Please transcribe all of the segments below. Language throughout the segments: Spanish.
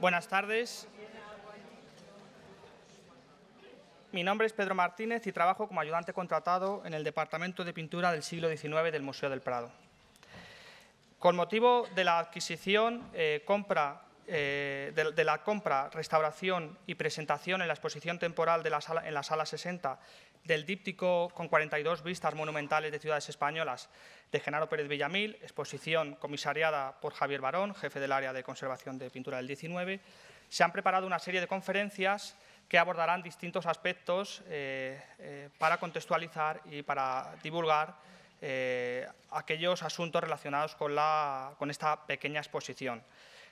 Buenas tardes. Mi nombre es Pedro Martínez y trabajo como ayudante contratado en el Departamento de Pintura del siglo XIX del Museo del Prado. Con motivo de la adquisición, eh, compra, eh, de, la compra, restauración y presentación en la exposición temporal de la sala, en la Sala 60 del díptico con 42 vistas monumentales de ciudades españolas de Genaro Pérez Villamil, exposición comisariada por Javier Barón, jefe del área de conservación de pintura del 19, se han preparado una serie de conferencias que abordarán distintos aspectos eh, eh, para contextualizar y para divulgar aquellos asuntos relacionados con, la, con esta pequeña exposición.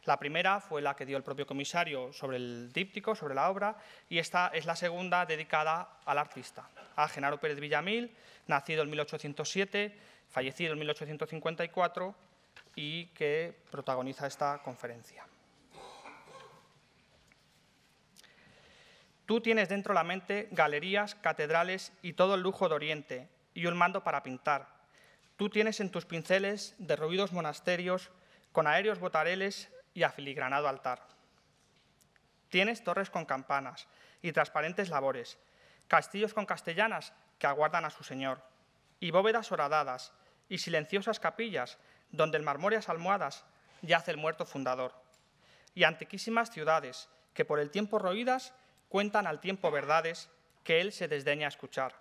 La primera fue la que dio el propio comisario sobre el díptico, sobre la obra, y esta es la segunda dedicada al artista, a Genaro Pérez Villamil, nacido en 1807, fallecido en 1854 y que protagoniza esta conferencia. Tú tienes dentro la mente galerías, catedrales y todo el lujo de Oriente, y un mando para pintar. Tú tienes en tus pinceles derruidos monasterios, con aéreos botareles y afiligranado altar. Tienes torres con campanas y transparentes labores, castillos con castellanas que aguardan a su señor, y bóvedas horadadas y silenciosas capillas donde en marmóreas almohadas yace el muerto fundador, y antiquísimas ciudades que por el tiempo roídas cuentan al tiempo verdades que él se desdeña escuchar.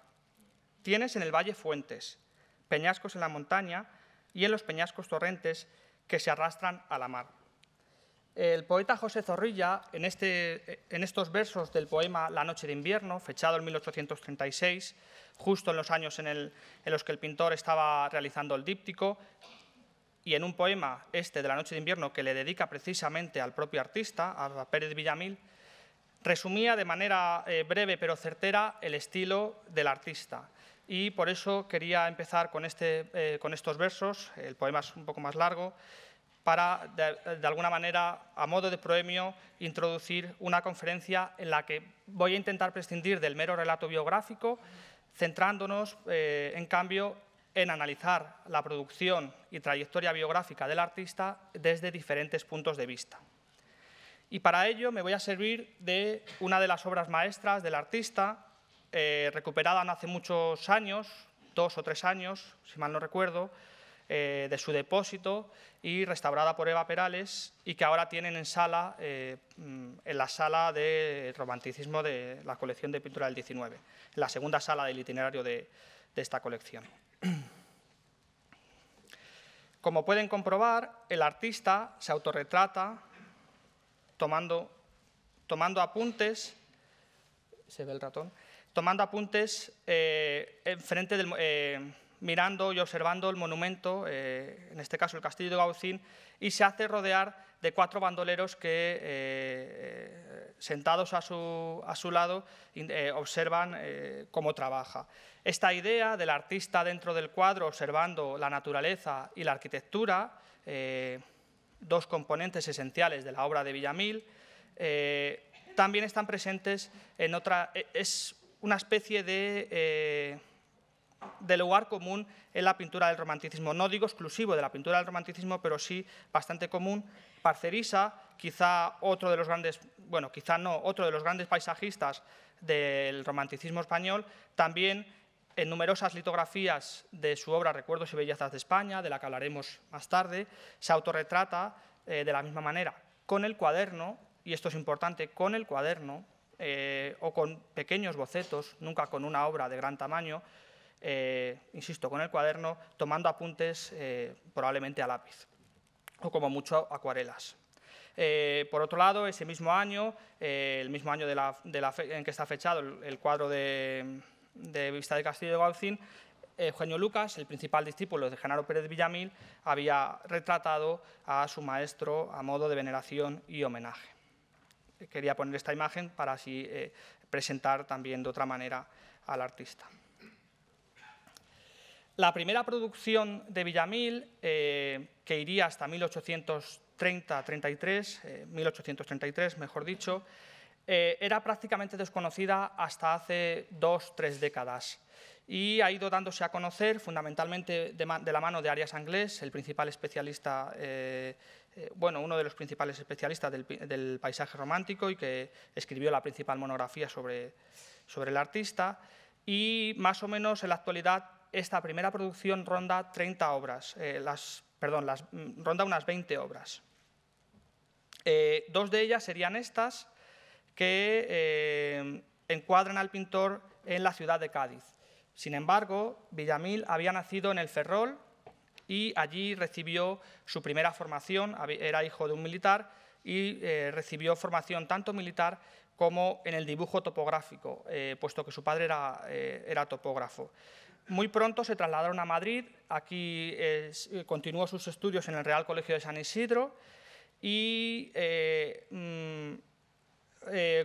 Tienes en el valle fuentes, peñascos en la montaña y en los peñascos torrentes que se arrastran a la mar. El poeta José Zorrilla, en, este, en, estos versos del poema La noche de invierno, fechado en 1836, justo en los años en, los que el pintor estaba realizando el díptico, y en un poema, este de La noche de invierno, que le dedica precisamente al propio artista, a Pérez Villamil, resumía de manera eh, breve pero certera el estilo del artista. Y por eso quería empezar con, este, eh, con estos versos, el poema es un poco más largo, para, de, alguna manera, a modo de proemio, introducir una conferencia en la que voy a intentar prescindir del mero relato biográfico, centrándonos, eh, en cambio, en analizar la producción y trayectoria biográfica del artista desde diferentes puntos de vista. Y para ello me voy a servir de una de las obras maestras del artista, eh, recuperada hace muchos años, dos o tres años, si mal no recuerdo, eh, de su depósito y restaurada por Eva Perales y que ahora tienen en sala, eh, mm, en la sala de romanticismo de la colección de pintura del 19, en la segunda sala del itinerario de, esta colección. Como pueden comprobar, el artista se autorretrata tomando, tomando apuntes, se ve el ratón, tomando apuntes eh, en frente del mirando y observando el monumento, eh, en este caso el castillo de Gaucín, y se hace rodear de cuatro bandoleros que, eh, sentados a su, a su lado, eh, observan cómo trabaja. Esta idea del artista dentro del cuadro, observando la naturaleza y la arquitectura, dos componentes esenciales de la obra de Villamil, también están presentes en otra... Es una especie de de lugar común en la pintura del romanticismo. No digo exclusivo de la pintura del romanticismo, pero sí bastante común. Parcerisa, quizá otro de los grandes, bueno, quizá no, otro de los grandes paisajistas del romanticismo español, también en numerosas litografías de su obra Recuerdos y Bellezas de España, de la que hablaremos más tarde, se autorretrata eh, de la misma manera, con el cuaderno, y esto es importante, con el cuaderno eh, o con pequeños bocetos, nunca con una obra de gran tamaño, eh, insisto, con el cuaderno, tomando apuntes eh, probablemente a lápiz o como mucho acuarelas. Eh, por otro lado, ese mismo año, el mismo año de en que está fechado el, cuadro de, Vista del Castillo de Gaucín, Eugenio Lucas, el principal discípulo de Genaro Pérez Villamil, había retratado a su maestro a modo de veneración y homenaje. Quería poner esta imagen para así presentar también de otra manera al artista. La primera producción de Villamil, eh, que iría hasta 1830-33, 1833 eh, mejor dicho, eh, era prácticamente desconocida hasta hace dos, tres décadas y ha ido dándose a conocer fundamentalmente de, la mano de Arias Anglés, el principal especialista bueno, uno de los principales especialistas del, paisaje romántico y que escribió la principal monografía sobre, sobre el artista. Y más o menos en la actualidad esta primera producción ronda 30 obras, las, perdón, mm, ronda unas 20 obras. dos de ellas serían estas, que encuadran al pintor en la ciudad de Cádiz. Sin embargo, Villamil había nacido en el Ferrol y allí recibió su primera formación, era hijo de un militar y eh, recibió formación tanto militar como en el dibujo topográfico, eh, puesto que su padre eh, era, topógrafo. Muy pronto se trasladaron a Madrid, aquí continuó sus estudios en el Real Colegio de San Isidro y mm,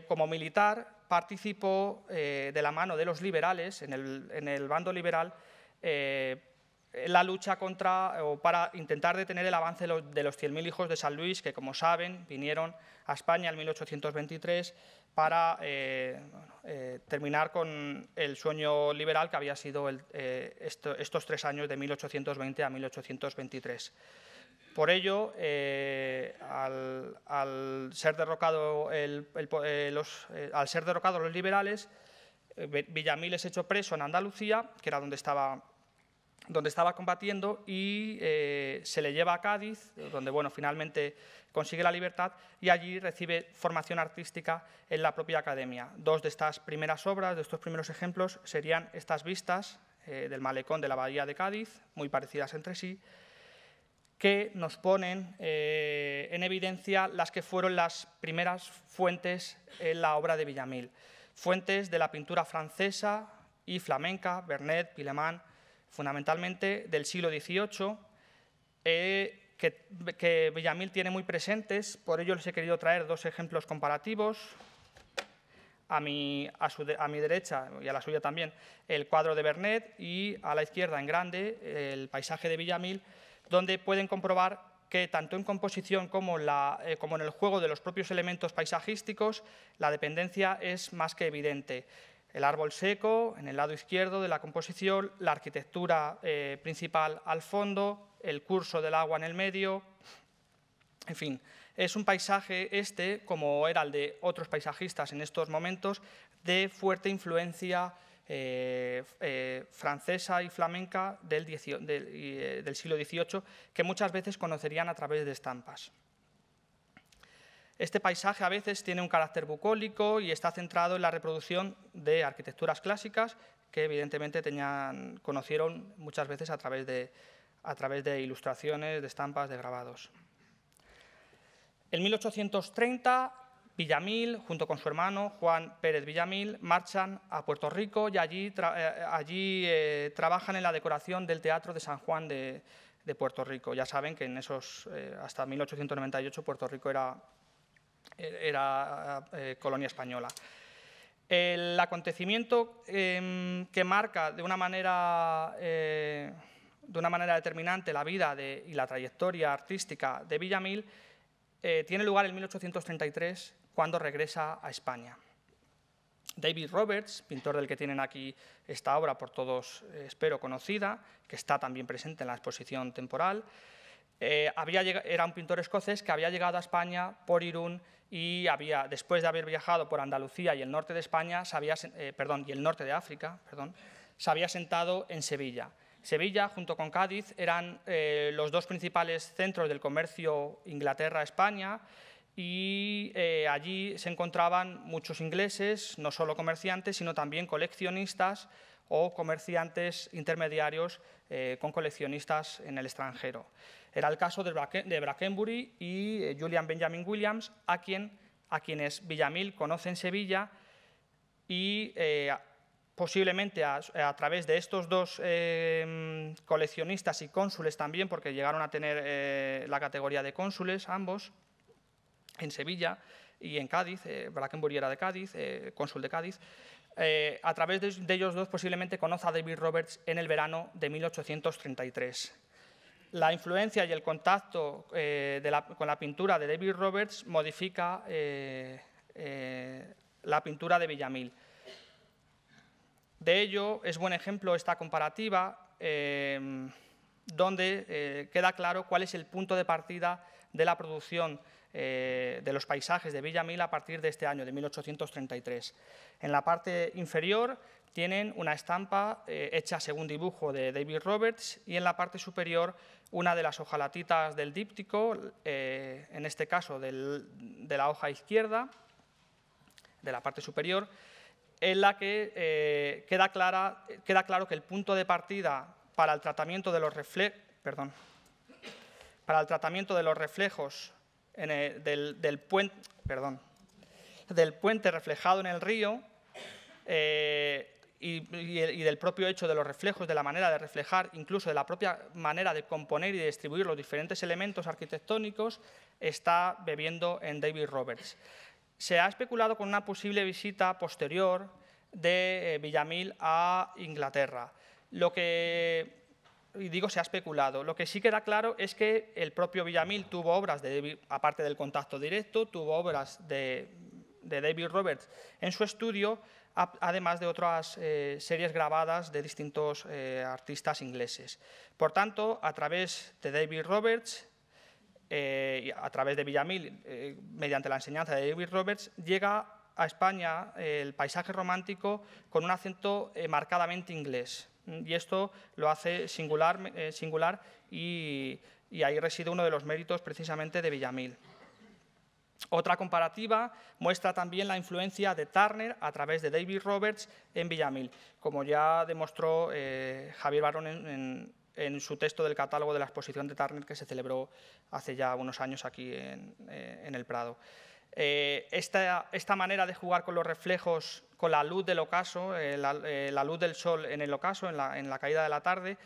como militar participó eh, de la mano de los liberales, en el, bando liberal, eh, en la lucha contra, o para intentar detener el avance de los, 100.000 hijos de San Luis, que como saben vinieron a España en 1823 para eh, terminar con el sueño liberal que había sido estos tres años de 1820 a 1823. Por ello, eh, al, ser derrocado eh, eh, al ser derrocados los liberales, Villamil es hecho preso en Andalucía, que era donde estaba, donde estaba combatiendo, y se le lleva a Cádiz, donde bueno, finalmente consigue la libertad, y allí recibe formación artística en la propia academia. Dos de estas primeras obras, de estos primeros ejemplos, serían estas vistas del malecón de la bahía de Cádiz, muy parecidas entre sí, que nos ponen eh, en evidencia las que fueron las primeras fuentes en la obra de Villamil. Fuentes de la pintura francesa y flamenca, Bernet, Pilemán, fundamentalmente del siglo XVIII, eh, que, Villamil tiene muy presentes, por ello les he querido traer dos ejemplos comparativos. A mi, a mi, derecha y a la suya también el cuadro de Bernet y a la izquierda en grande el paisaje de Villamil, donde pueden comprobar que tanto en composición como, eh, como, en el juego de los propios elementos paisajísticos, la dependencia es más que evidente. El árbol seco en el lado izquierdo de la composición, la arquitectura eh, principal al fondo, el curso del agua en el medio, en fin, es un paisaje este, como era el de otros paisajistas en estos momentos, de fuerte influencia eh, eh, francesa y flamenca del, del, siglo XVIII que muchas veces conocerían a través de estampas. Este paisaje a veces tiene un carácter bucólico y está centrado en la reproducción de arquitecturas clásicas que evidentemente tenían, conocieron muchas veces a través, de, a través de ilustraciones, de estampas, de grabados. En 1830 Villamil, junto con su hermano Juan Pérez Villamil, marchan a Puerto Rico y allí, eh, allí eh, trabajan en la decoración del Teatro de San Juan de, Puerto Rico. Ya saben que en esos, eh, hasta 1898 Puerto Rico era, era colonia española. El acontecimiento em, que marca de una manera de una manera determinante la vida y la trayectoria artística de Villamil tiene lugar en 1833 cuando regresa a España. David Roberts, pintor del que tienen aquí esta obra por todos, eh, espero, conocida, que está también presente en la exposición temporal, eh, había, era un pintor escocés que había llegado a España por Irún y había, después de haber viajado por Andalucía y el norte de España, eh, perdón, y el norte de África, perdón, se había sentado en Sevilla. Sevilla, junto con Cádiz, eran los dos principales centros del comercio Inglaterra-España y eh, allí se encontraban muchos ingleses, no solo comerciantes, sino también coleccionistas o comerciantes intermediarios eh, con coleccionistas en el extranjero. Era el caso de, Brackenbury y eh, Julian Benjamin Williams, a, quien, a quienes Villamil conoce en Sevilla y posiblemente a, través de estos dos coleccionistas y cónsules también, porque llegaron a tener la categoría de cónsules ambos, en Sevilla y en Cádiz, eh, Brackenbury era de Cádiz, eh, cónsul de Cádiz, eh, a través de, ellos dos posiblemente conoce a David Roberts en el verano de 1833. La influencia y el contacto con la pintura de David Roberts modifica la pintura de Villamil. De ello es buen ejemplo esta comparativa donde queda claro cuál es el punto de partida de la producción eh, de los paisajes de Villamil a partir de este año, de 1833. En la parte inferior tienen una estampa eh, hecha según dibujo de David Roberts y en la parte superior una de las hojalatitas del díptico, eh, en este caso de la hoja izquierda, de la parte superior, en la que queda, queda, claro que el punto de partida para el tratamiento de los, perdón, para el tratamiento de los reflejos del, puente, perdón, del puente reflejado en el río y, del propio hecho de los reflejos, de la manera de reflejar, incluso de la propia manera de componer y de distribuir los diferentes elementos arquitectónicos, está bebiendo en David Roberts. Se ha especulado con una posible visita posterior de eh, Villamil a Inglaterra. Lo que, y digo se ha especulado, lo que sí queda claro es que el propio Villamil tuvo obras, de aparte del contacto directo, tuvo obras de, David Roberts en su estudio, además de otras eh, series grabadas de distintos eh, artistas ingleses. Por tanto, a través de David Roberts, eh, a través de Villamil, mediante la enseñanza de David Roberts, llega a España el paisaje romántico con un acento marcadamente inglés. Y esto lo hace singular, singular y, ahí reside uno de los méritos precisamente de Villamil. Otra comparativa muestra también la influencia de Turner a través de David Roberts en Villamil, como ya demostró eh, Javier Barón en, su texto del catálogo de la exposición de Turner que se celebró hace ya unos años aquí en, eh, el Prado. Eh, esta, manera de jugar con los reflejos, con la luz del ocaso, la, luz del sol en el ocaso, en la, caída de la tarde,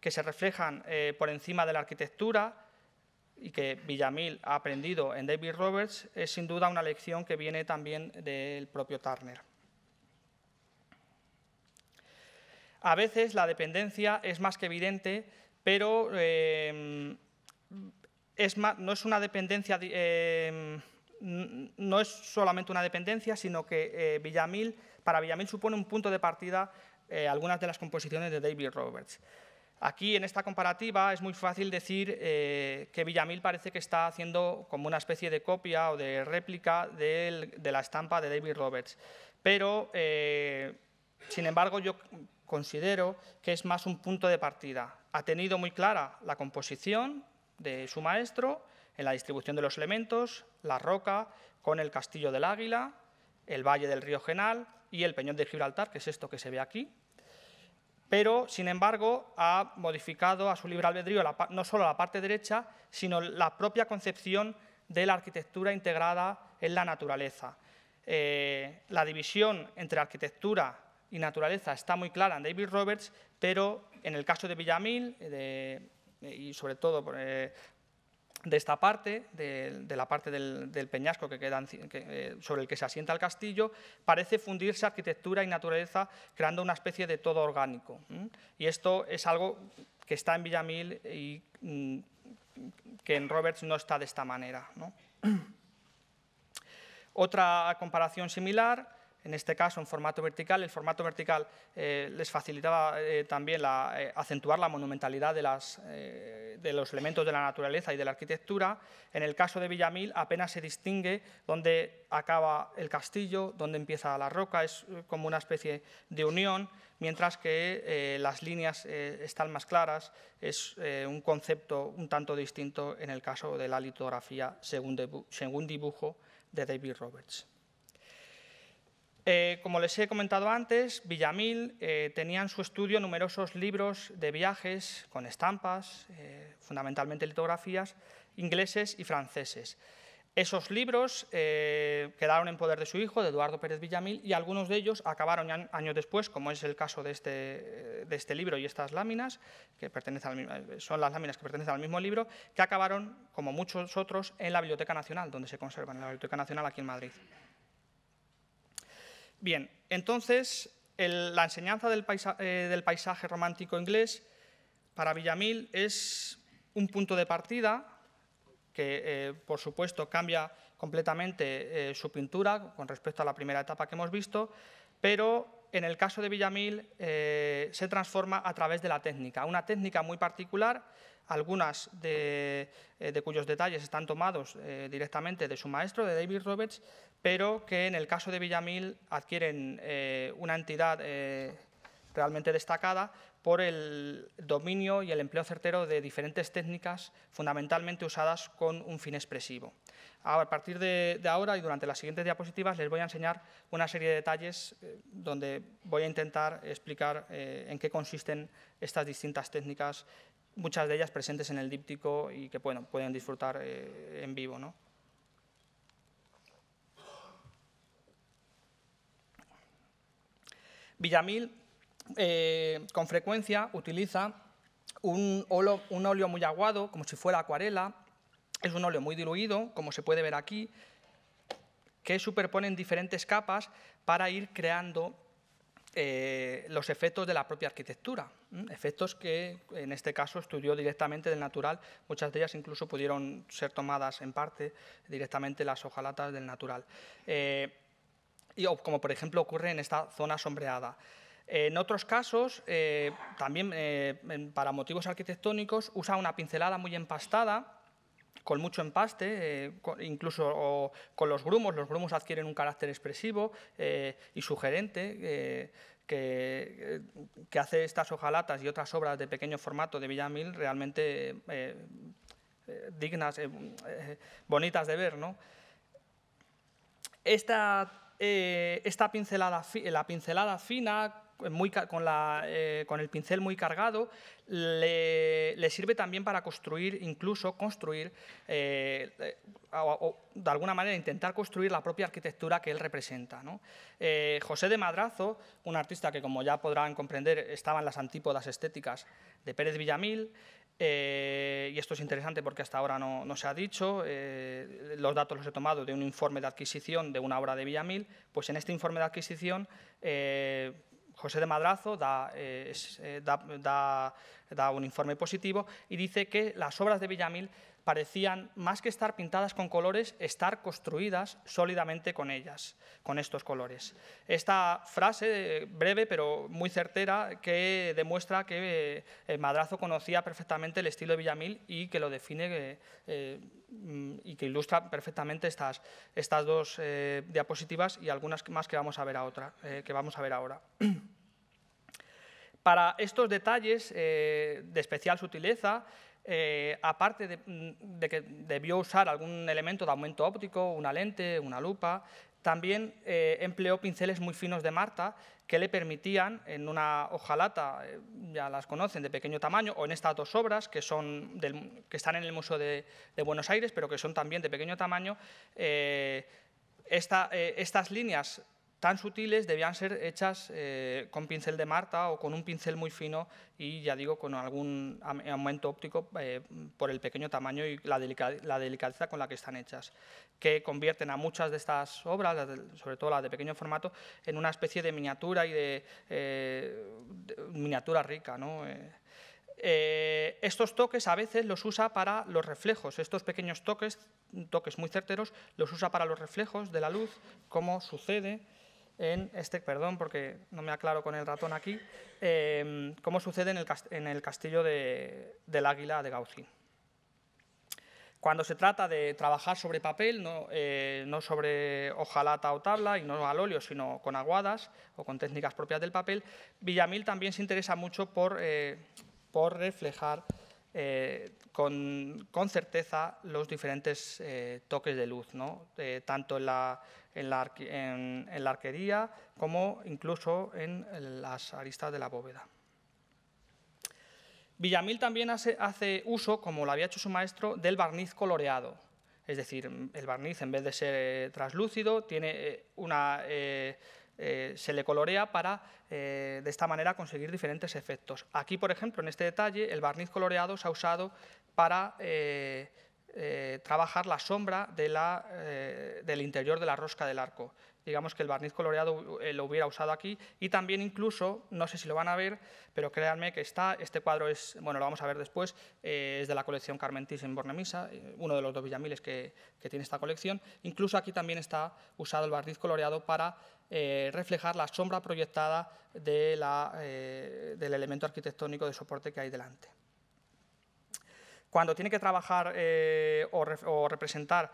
que se reflejan por encima de la arquitectura, y que Villamil ha aprendido en David Roberts es sin duda una lección que viene también del propio Turner. A veces la dependencia es más que evidente, pero eh, es no es una dependencia, eh, no es solamente una dependencia, sino que eh, Villamil, para Villamil supone un punto de partida algunas de las composiciones de David Roberts. Aquí, en esta comparativa, es muy fácil decir eh, que Villamil parece que está haciendo como una especie de copia o de réplica de, la estampa de David Roberts. Pero, eh, sin embargo, yo considero que es más un punto de partida. Ha tenido muy clara la composición de su maestro en la distribución de los elementos, la roca con el castillo del Águila, el valle del río Genal y el peñón de Gibraltar, que es esto que se ve aquí, pero, sin embargo, ha modificado a su libre albedrío no solo la parte derecha, sino la propia concepción de la arquitectura integrada en la naturaleza. Eh, la división entre arquitectura y naturaleza está muy clara en David Roberts, pero en el caso de Villamil, y sobre todo eh, de esta parte, de, la parte del, peñasco que queda, eh, sobre el que se asienta el castillo, parece fundirse arquitectura y naturaleza creando una especie de todo orgánico. Y esto es algo que está en Villamil y mm, que en Roberts no está de esta manera. Otra comparación similar en este caso en formato vertical. El formato vertical eh, les facilitaba eh, también eh, acentuar la monumentalidad de, los elementos de la naturaleza y de la arquitectura. En el caso de Villamil apenas se distingue dónde acaba el castillo, dónde empieza la roca, es como una especie de unión, mientras que las líneas están más claras, es un concepto un tanto distinto en el caso de la litografía según dibujo de David Roberts. Eh, como les he comentado antes, Villamil eh, tenía en su estudio numerosos libros de viajes con estampas, eh, fundamentalmente litografías, ingleses y franceses. Esos libros quedaron en poder de su hijo, de Eduardo Pérez Villamil, y algunos de ellos acabaron años después, como es el caso de este, este libro y estas láminas, que pertenecen son las láminas que pertenecen al mismo libro, que acabaron, como muchos otros, en la Biblioteca Nacional, donde se conservan, en la Biblioteca Nacional aquí en Madrid. Bien, entonces la enseñanza eh, del, paisaje romántico inglés para Villamil es un punto de partida que, eh, por supuesto, cambia completamente eh, su pintura con respecto a la primera etapa que hemos visto, pero en el caso de Villamil, se transforma a través de la técnica, una técnica muy particular, algunas de, cuyos detalles están tomados directamente de su maestro, de David Roberts, pero que en el caso de Villamil adquieren una entidad realmente destacada por el dominio y el empleo certero de diferentes técnicas fundamentalmente usadas con un fin expresivo. A partir de, ahora y durante las siguientes diapositivas les voy a enseñar una serie de detalles eh, donde voy a intentar explicar eh, en qué consisten estas distintas técnicas, muchas de ellas presentes en el díptico y que bueno, pueden disfrutar eh, en vivo. ¿no? Villamil eh, con frecuencia utiliza un óleo, muy aguado, como si fuera acuarela. Es un óleo muy diluido, como se puede ver aquí, que superpone en diferentes capas para ir creando eh, los efectos de la propia arquitectura, efectos que en este caso estudió directamente del natural, muchas de ellas incluso pudieron ser tomadas en parte directamente las hojalatas del natural, eh, y, como por ejemplo ocurre en esta zona sombreada. En otros casos, eh, también eh, para motivos arquitectónicos, usa una pincelada muy empastada, con mucho empaste, eh, incluso con los grumos. Los grumos adquieren un carácter expresivo y sugerente. Que, hace estas hojalatas y otras obras de pequeño formato de Villamil realmente dignas, bonitas de ver. ¿no? Esta, esta pincelada, la pincelada fina eh, con, el pincel muy cargado, le, sirve también para construir, incluso construir, eh, eh, o, de alguna manera intentar construir la propia arquitectura que él representa. José de Madrazo, un artista que, como ya podrán comprender, estaba en las antípodas estéticas de Pérez Villamil, y esto es interesante porque hasta ahora no, se ha dicho, los datos los he tomado de un informe de adquisición de una obra de Villamil, pues en este informe de adquisición José de Madrazo eh, eh, da, un informe positivo y dice que las obras de Villamil parecían, más que estar pintadas con colores, estar construidas sólidamente con ellas, con estos colores. Esta frase, breve pero muy certera, que demuestra que eh, Madrazo conocía perfectamente el estilo de Villamil y que lo define y que ilustra perfectamente estas, estas dos diapositivas y algunas más que vamos a ver, a que vamos a ver ahora. Para estos detalles eh, de especial sutileza, eh, aparte de, que debió usar algún elemento de aumento óptico, una lente, una lupa, también eh, empleó pinceles muy finos de Marta que le permitían en una hojalata, ya las conocen, de pequeño tamaño, o en estas dos obras que, son que están en el Museo de, Buenos Aires, pero que son también de pequeño tamaño, estas líneas tan sutiles debían ser hechas eh, con pincel de Marta o con un pincel muy fino y, ya digo, con algún aumento óptico eh, por el pequeño tamaño y la, delicadeza con la que están hechas, que convierten a muchas de estas obras, sobre todo las de pequeño formato, en una especie de miniatura y de, eh, miniatura rica. estos toques a veces los usa para los reflejos, estos pequeños toques, toques muy certeros, los usa para los reflejos de la luz, como sucede en este, perdón porque no me aclaro con el ratón aquí, eh, como sucede en el, castillo del Águila de Gaucín. Cuando se trata de trabajar sobre papel, no, eh, no, sobre hojalata o tabla, y no al óleo, sino con aguadas o con técnicas propias del papel, Villamil también se interesa mucho por, eh, por reflejar con, con, certeza los diferentes toques de luz, ¿no? tanto en la, arquería como incluso en las aristas de la bóveda. Villamil también hace, uso, como lo había hecho su maestro, del barniz coloreado. Es decir, el barniz en vez de ser eh, translúcido, tiene eh, una, eh, se le colorea para de esta manera conseguir diferentes efectos. Aquí, por ejemplo, en este detalle, el barniz coloreado se ha usado para eh, trabajar la sombra eh, del interior de la rosca del arco. Digamos que el barniz coloreado eh, lo hubiera usado aquí y también incluso, no sé si lo van a ver, pero créanme que está, este cuadro es, bueno, lo vamos a ver después, eh, es de la colección Carmentis en Bornemisa, eh, uno de los dos Villamiles que, tiene esta colección. Incluso aquí también está usado el barniz coloreado para reflejar la sombra proyectada de la, del elemento arquitectónico de soporte que hay delante. Cuando tiene que trabajar o, representar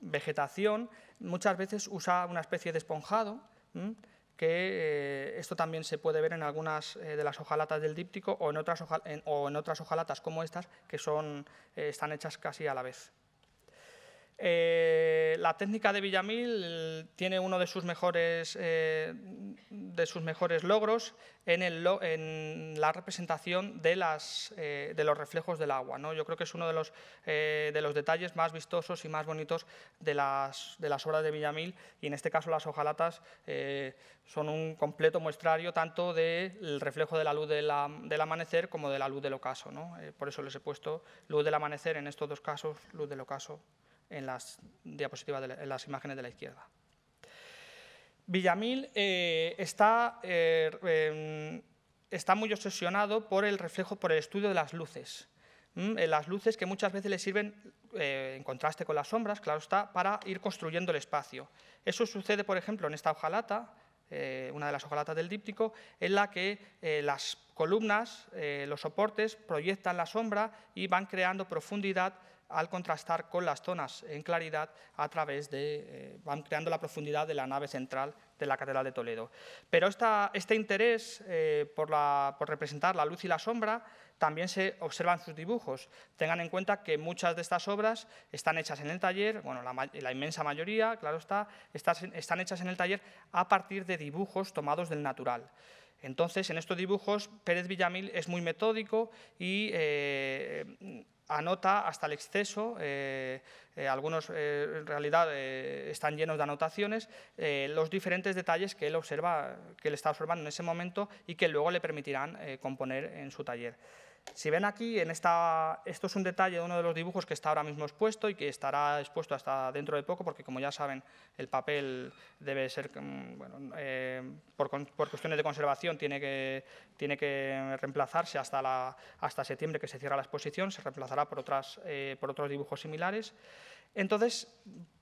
vegetación, muchas veces usa una especie de esponjado, que eh, esto también se puede ver en algunas eh, de las hojalatas del díptico o en otras, o en otras hojalatas como estas, que son, eh, están hechas casi a la vez. Eh, la técnica de Villamil tiene uno de sus mejores, eh, de sus mejores logros en, en, la representación de, las, eh, de, los reflejos del agua. ¿no? Yo creo que es uno de los, de los detalles más vistosos y más bonitos de las, de las obras de Villamil y en este caso las hojalatas son un completo muestrario tanto del reflejo de la luz del amanecer como de la luz del ocaso. ¿no? por eso les he puesto luz del amanecer en estos dos casos, luz del ocaso en las diapositivas, de en las imágenes de la izquierda. Villamil eh, está, eh, em, está, muy obsesionado por el reflejo, por el estudio de las luces. las luces que muchas veces le sirven, eh, en contraste con las sombras, claro está, para ir construyendo el espacio. Eso sucede, por ejemplo, en esta hojalata, una de las hojalatas del díptico, en la que las columnas, los soportes, proyectan la sombra y van creando profundidad al contrastar con las zonas en claridad a través de, eh, van creando la profundidad de la nave central de la Catedral de Toledo. Pero este interés eh, por, representar la luz y la sombra también se observa en sus dibujos. Tengan en cuenta que muchas de estas obras están hechas en el taller, bueno, la, inmensa mayoría, claro está, están hechas en el taller a partir de dibujos tomados del natural. Entonces, en estos dibujos, Pérez Villamil es muy metódico y eh, anota hasta el exceso, eh, eh, algunos eh, en realidad están llenos de anotaciones, los diferentes detalles que él, observa, que él está observando en ese momento y que luego le permitirán componer en su taller. Si ven aquí, en esta, esto es un detalle de uno de los dibujos que está ahora mismo expuesto y que estará expuesto hasta dentro de poco, porque como ya saben, el papel debe ser, mm, bueno, eh, por, cuestiones de conservación, tiene que, tiene que reemplazarse hasta, la, hasta septiembre que se cierra la exposición, se reemplazará por, otras, eh, por otros dibujos similares. Entonces,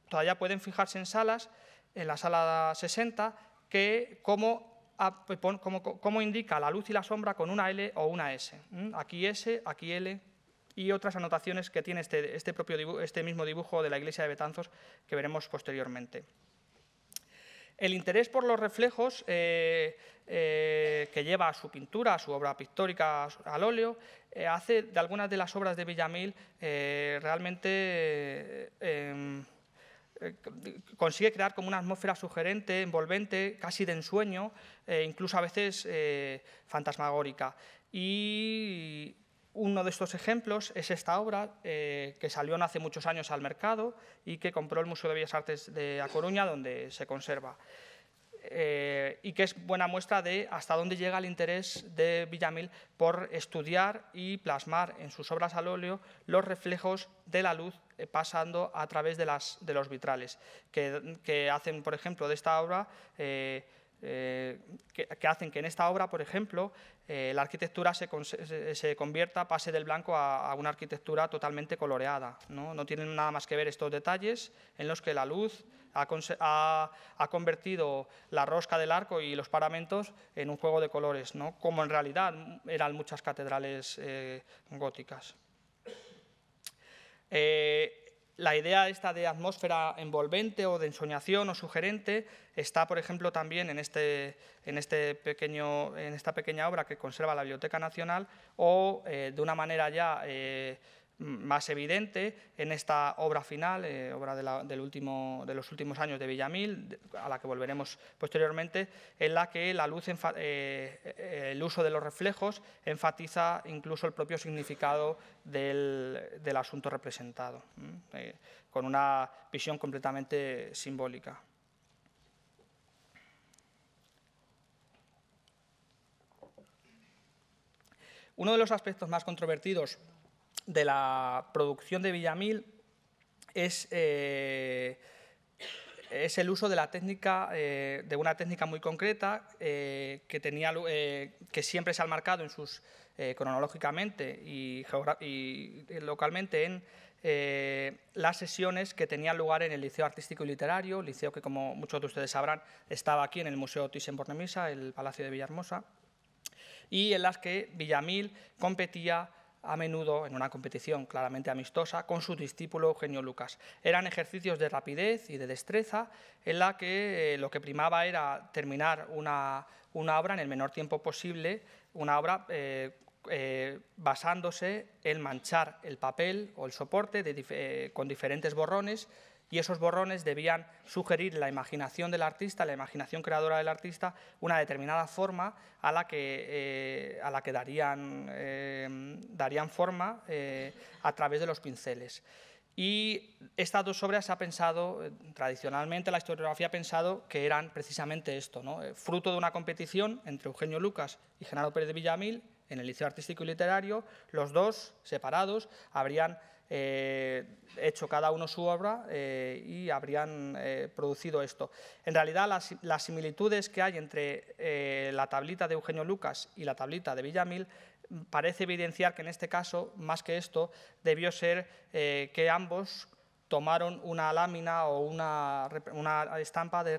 todavía pueden fijarse en salas, en la sala 60, que como como, indica la luz y la sombra con una L o una S. Aquí S, aquí L y otras anotaciones que tiene este, este, propio este mismo dibujo de la iglesia de Betanzos que veremos posteriormente. El interés por los reflejos eh, eh, que lleva su pintura, su obra pictórica al óleo, eh, hace de algunas de las obras de Villamil realmente em, consigue crear como una atmósfera sugerente, envolvente, casi de ensueño, eh, incluso a veces eh, fantasmagórica. Y uno de estos ejemplos es esta obra que salió hace muchos años al mercado y que compró el Museo de Bellas Artes de A Coruña, donde se conserva. Y que es buena muestra de hasta dónde llega el interés de Villamil por estudiar y plasmar en sus obras al óleo los reflejos de la luz eh, pasando a través de, las, de los vitrales, que, hacen, por ejemplo, de esta obra, eh, eh, que, hacen que en esta obra, por ejemplo, la arquitectura se, convierta, pase del blanco a, una arquitectura totalmente coloreada. ¿no? tienen nada más que ver estos detalles en los que la luz ha, convertido la rosca del arco y los paramentos en un juego de colores, ¿no? como en realidad eran muchas catedrales góticas. Eh, la idea esta de atmósfera envolvente o de ensoñación o sugerente está, por ejemplo, también en, este, en, este pequeño, en esta pequeña obra que conserva la Biblioteca Nacional o eh, de una manera ya eh, más evidente en esta obra final, eh, obra de, del último, de, los últimos años de Villamil, a la que volveremos posteriormente, en la que la luz, eh, eh, el uso de los reflejos enfatiza incluso el propio significado del, del asunto representado, con una visión completamente simbólica. Uno de los aspectos más controvertidos de la producción de Villamil es, eh, es el uso de la técnica, eh, de una técnica muy concreta eh, que, tenía, que siempre se ha marcado en sus, cronológicamente y, y, localmente en las sesiones que tenían lugar en el Liceo Artístico y Literario, liceo que como muchos de ustedes sabrán estaba aquí en el Museo Thyssen-Bornemisza, el Palacio de Villahermosa, y en las que Villamil competía a menudo en una competición claramente amistosa con su discípulo Eugenio Lucas. Eran ejercicios de rapidez y de destreza en la que eh, lo que primaba era terminar una, obra en el menor tiempo posible, una obra eh, eh, basándose en manchar el papel o el soporte con diferentes borrones y esos borrones debían sugerir la imaginación del artista, la imaginación creadora del artista, una determinada forma a la que, eh, a la que darían, eh, darían forma eh, a través de los pinceles. Y estas dos obras se ha pensado, tradicionalmente la historiografía ha pensado que eran precisamente esto, ¿no? fruto de una competición entre Eugenio Lucas y Genaro Pérez de Villamil en el Liceo Artístico y Literario, los dos, separados, habrían eh, hecho cada uno su obra eh, y habrían eh, producido esto. En realidad, las, similitudes que hay entre la tablita de Eugenio Lucas y la tablita de Villamil parece evidenciar que en este caso, más que esto, debió ser que ambos tomaron una lámina o una, estampa de,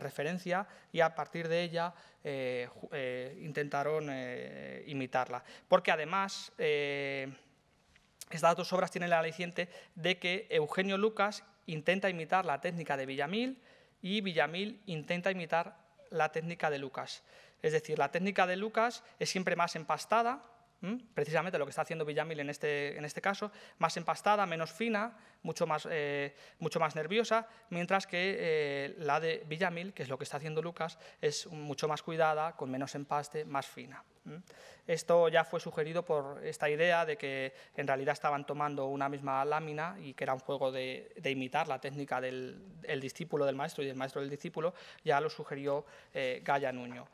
referencia y a partir de ella intentaron imitarla. Porque además estas dos obras tienen la aliciente de que Eugenio Lucas intenta imitar la técnica de Villamil y Villamil intenta imitar la técnica de Lucas. Es decir, la técnica de Lucas es siempre más empastada, precisamente lo que está haciendo Villamil en este, en este caso, más empastada, menos fina, mucho más, eh, mucho más nerviosa, mientras que eh, la de Villamil, que es lo que está haciendo Lucas, es mucho más cuidada, con menos empaste, más fina. Esto ya fue sugerido por esta idea de que en realidad estaban tomando una misma lámina y que era un juego de, imitar la técnica del discípulo del maestro y del maestro del discípulo, ya lo sugirió eh, Gaya Nuño.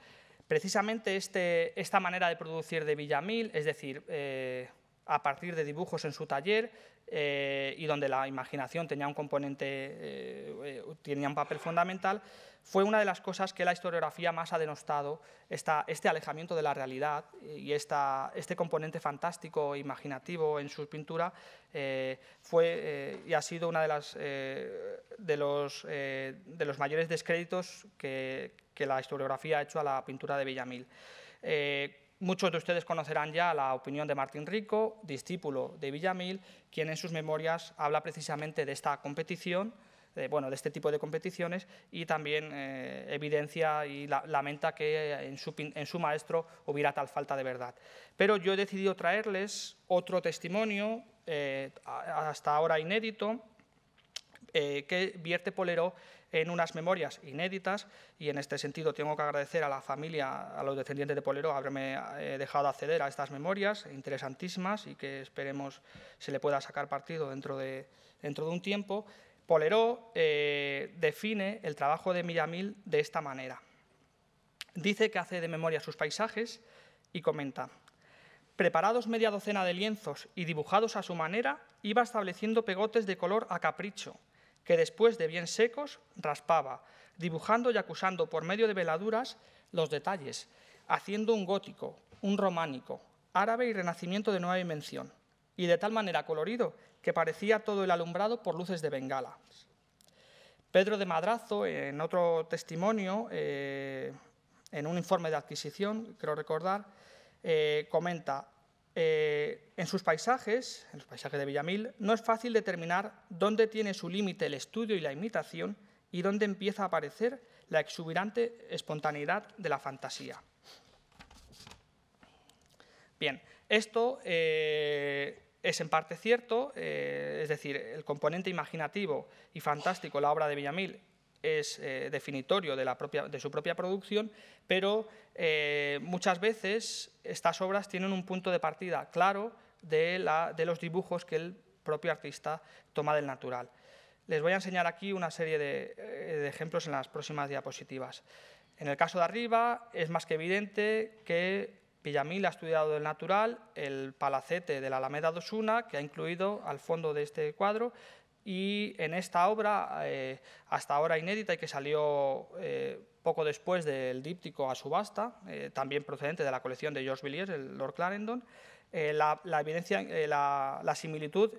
Precisamente este, esta manera de producir de Villamil, es decir, eh, a partir de dibujos en su taller eh, y donde la imaginación tenía un componente, eh, tenía un papel fundamental, fue una de las cosas que la historiografía más ha denostado, este alejamiento de la realidad y este componente fantástico e imaginativo en su pintura fue y ha sido uno de, las, de, los, mayores descréditos que, la historiografía ha hecho a la pintura de Villamil. Eh, muchos de ustedes conocerán ya la opinión de Martín Rico, discípulo de Villamil, quien en sus memorias habla precisamente de esta competición, bueno, de este tipo de competiciones y también eh, evidencia y lamenta que en su, maestro hubiera tal falta de verdad. Pero yo he decidido traerles otro testimonio, eh, hasta ahora inédito, que vierte Polero en unas memorias inéditas y en este sentido tengo que agradecer a la familia, a los descendientes de Polero, haberme eh, dejado acceder a estas memorias interesantísimas y que esperemos se le pueda sacar partido dentro de, un tiempo. Polero eh, define el trabajo de Millamil de esta manera. Dice que hace de memoria sus paisajes y comenta, preparados media docena de lienzos y dibujados a su manera, iba estableciendo pegotes de color a capricho, que después de bien secos raspaba, dibujando y acusando por medio de veladuras los detalles, haciendo un gótico, un románico, árabe y renacimiento de nueva dimensión, y de tal manera colorido que parecía todo el alumbrado por luces de bengala. Pedro de Madrazo, en otro testimonio, eh, en un informe de adquisición, creo recordar, eh, comenta, eh, en sus paisajes, en los paisajes de Villamil, no es fácil determinar dónde tiene su límite el estudio y la imitación y dónde empieza a aparecer la exuberante espontaneidad de la fantasía. Bien, esto eh, es en parte cierto, eh, es decir, el componente imaginativo y fantástico de la obra de Villamil es eh, definitorio de, la propia, de, su propia producción, pero eh, muchas veces estas obras tienen un punto de partida claro de, la, de, los dibujos que el propio artista toma del natural. Les voy a enseñar aquí una serie de, eh, de ejemplos en las próximas diapositivas. En el caso de arriba es más que evidente que Villamil ha estudiado del natural el palacete de la Alameda de Osuna, que ha incluido al fondo de este cuadro, y en esta obra, eh, hasta ahora inédita y que salió eh, poco después del díptico a subasta, eh, también procedente de la colección de George Villiers, el Lord Clarendon, la, evidencia, la, similitud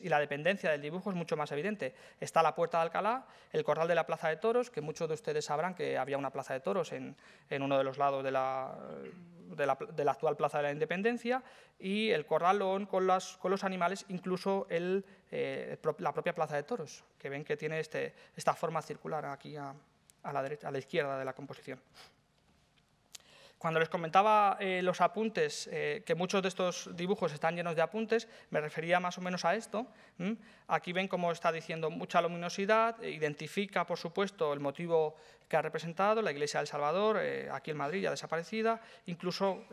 y la dependencia del dibujo es mucho más evidente. Está la puerta de Alcalá, el corral de la Plaza de Toros, que muchos de ustedes sabrán que había una plaza de toros en, en uno de los lados de la, de la, actual Plaza de la Independencia y el corralón con, con los animales, incluso el, eh, la propia Plaza de Toros, que ven que tiene este, esta forma circular aquí a, la derecha, a la izquierda de la composición. Cuando les comentaba eh, los apuntes, eh, que muchos de estos dibujos están llenos de apuntes, me refería más o menos a esto. Aquí ven cómo está diciendo mucha luminosidad, identifica, por supuesto, el motivo que ha representado, la Iglesia del Salvador, aquí en Madrid ya desaparecida, incluso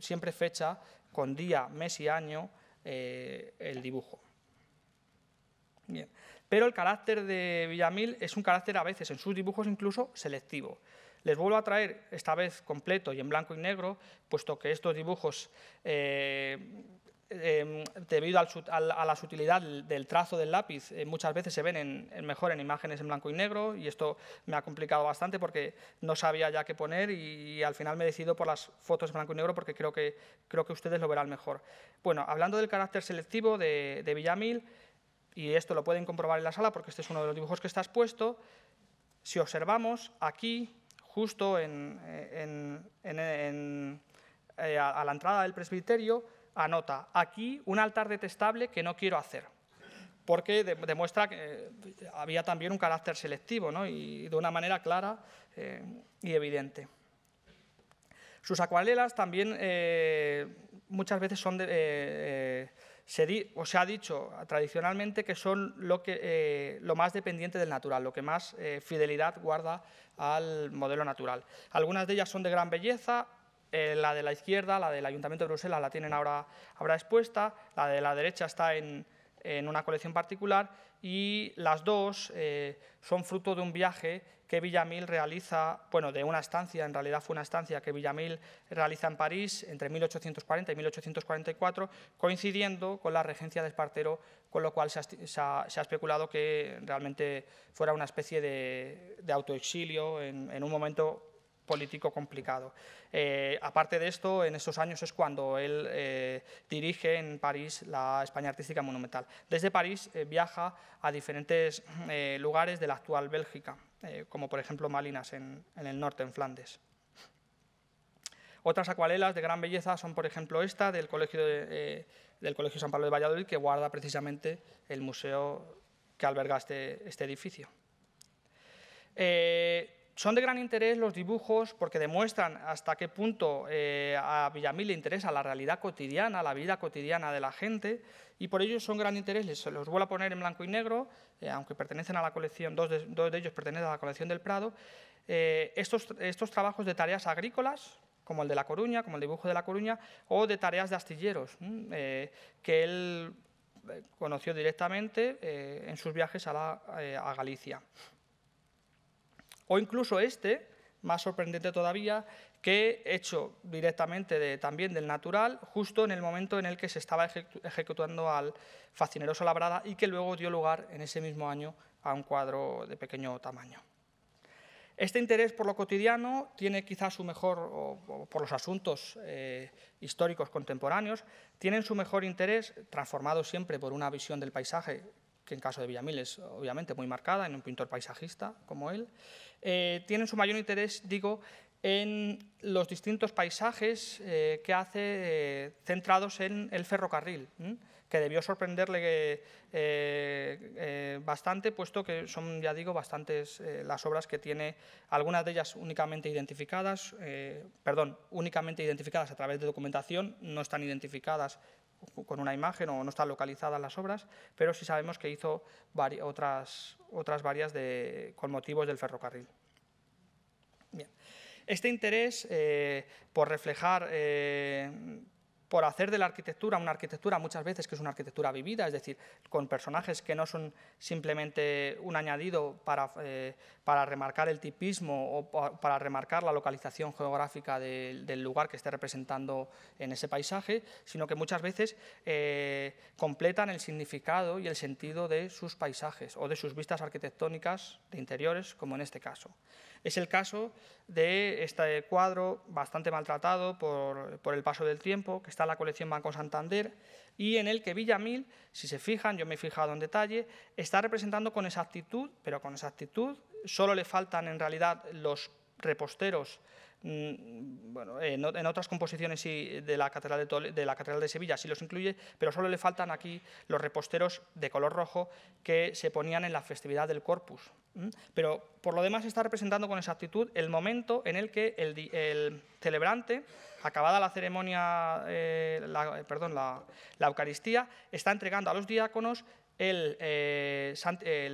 siempre fecha con día, mes y año el dibujo. Bien. Pero el carácter de Villamil es un carácter a veces, en sus dibujos incluso, selectivo. Les vuelvo a traer, esta vez completo y en blanco y negro, puesto que estos dibujos, eh, em, debido a la sutilidad del trazo del lápiz, eh, muchas veces se ven en, mejor en imágenes en blanco y negro, y esto me ha complicado bastante porque no sabía ya qué poner y, al final me he decidido por las fotos en blanco y negro porque creo que, creo que ustedes lo verán mejor. Bueno, hablando del carácter selectivo de, de Villamil, y esto lo pueden comprobar en la sala porque este es uno de los dibujos que está expuesto, si observamos aquí justo en, eh, a la entrada del presbiterio, anota, aquí un altar detestable que no quiero hacer, porque demuestra que eh, había también un carácter selectivo y de una manera clara eh, y evidente. Sus acuarelas también muchas veces son se, ha dicho tradicionalmente que son lo, que, eh, lo más dependiente del natural, lo que más eh, fidelidad guarda al modelo natural. Algunas de ellas son de gran belleza, eh, la de la izquierda, la del Ayuntamiento de Bruselas, la tienen ahora, ahora expuesta, la de la derecha está en, en una colección particular y las dos son fruto de un viaje que Villamil realiza, bueno, de una estancia, en realidad fue una estancia que Villamil realiza en París entre 1840 y 1844, coincidiendo con la regencia de Espartero, con lo cual se ha, especulado que realmente fuera una especie de, autoexilio en, un momento político complicado. Eh, aparte de esto, en esos años es cuando él eh, dirige en París la España Artística Monumental. Desde París eh, viaja a diferentes lugares de la actual Bélgica. Como por ejemplo Malinas en, el norte, en Flandes. Otras acuarelas de gran belleza son, por ejemplo, esta del Colegio, del Colegio San Pablo de Valladolid, que guarda precisamente el museo que alberga este, este edificio. Son de gran interés los dibujos porque demuestran hasta qué punto eh, a Villamil le interesa la realidad cotidiana, la vida cotidiana de la gente, y por ello son gran interés. Les, los vuelvo a poner en blanco y negro, eh, aunque pertenecen a la colección, dos de, de, ellos pertenecen a la colección del Prado. Eh, estos, trabajos de tareas agrícolas, como el de La Coruña, como el dibujo de La Coruña, o de tareas de astilleros, que él conoció directamente en sus viajes a Galicia. O incluso este, más sorprendente todavía, que hecho directamente también del natural, justo en el momento en el que se estaba ejecutando al fascineroso Labrada y que luego dio lugar en ese mismo año a un cuadro de pequeño tamaño. Este interés por lo cotidiano tiene quizás su mejor, por los asuntos eh, históricos contemporáneos, tienen su mejor interés, transformado siempre por una visión del paisaje que en caso de Villamil es obviamente muy marcada, en un pintor paisajista como él, eh, tienen su mayor interés, digo, en los distintos paisajes eh, que hace eh, centrados en el ferrocarril, que debió sorprenderle bastante, puesto que son, ya digo, bastantes las obras que tiene, algunas de ellas únicamente identificadas, perdón, únicamente identificadas a través de documentación, no están identificadas con una imagen o no están localizadas las obras, pero sí sabemos que hizo otras, otras varias con motivos del ferrocarril. Este interés eh, por reflejar, eh, por hacer de la arquitectura una arquitectura muchas veces que es una arquitectura vivida, es decir, con personajes que no son simplemente un añadido para, eh, para remarcar el tipismo o para remarcar la localización geográfica del lugar que esté representando en ese paisaje, sino que muchas veces eh, completan el significado y el sentido de sus paisajes o de sus vistas arquitectónicas de interiores, como en este caso. Es el caso de este cuadro bastante maltratado por, el paso del tiempo, que está en la colección Banco Santander, y en el que Villamil, si se fijan, yo me he fijado en detalle, está representando con exactitud, pero con exactitud, solo le faltan en realidad los reposteros Mm, bueno, en, otras composiciones de Catedral de, la Catedral de Sevilla sí los incluye, pero solo le faltan aquí los reposteros de color rojo que se ponían en la festividad del Corpus. Pero por lo demás está representando con exactitud el momento en el que el, celebrante, acabada la ceremonia, eh, la, perdón, la, Eucaristía, está entregando a los diáconos eh,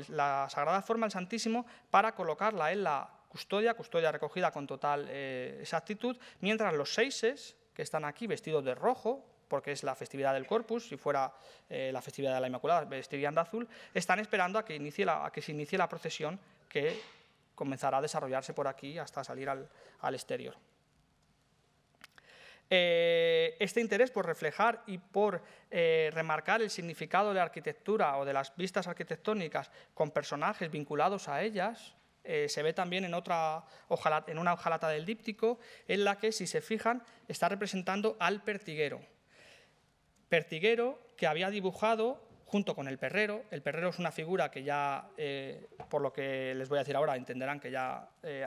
la sagrada forma, el Santísimo, para colocarla en la custodia, custodia recogida con total eh, exactitud, mientras los seises, que están aquí vestidos de rojo, porque es la festividad del Corpus, si fuera eh, la festividad de la Inmaculada, vestirían de azul, están esperando a que, se inicie la procesión que comenzará a desarrollarse por aquí hasta salir al, exterior. Eh, este interés por reflejar y por remarcar el significado de la arquitectura o de las vistas arquitectónicas con personajes vinculados a ellas eh, se ve también en, otra en una hojalata del díptico, en la que, si se fijan, está representando al pertiguero. Pertiguero que había dibujado junto con el perrero. El perrero es una figura que ya, eh, por lo que les voy a decir ahora, entenderán que ya, eh,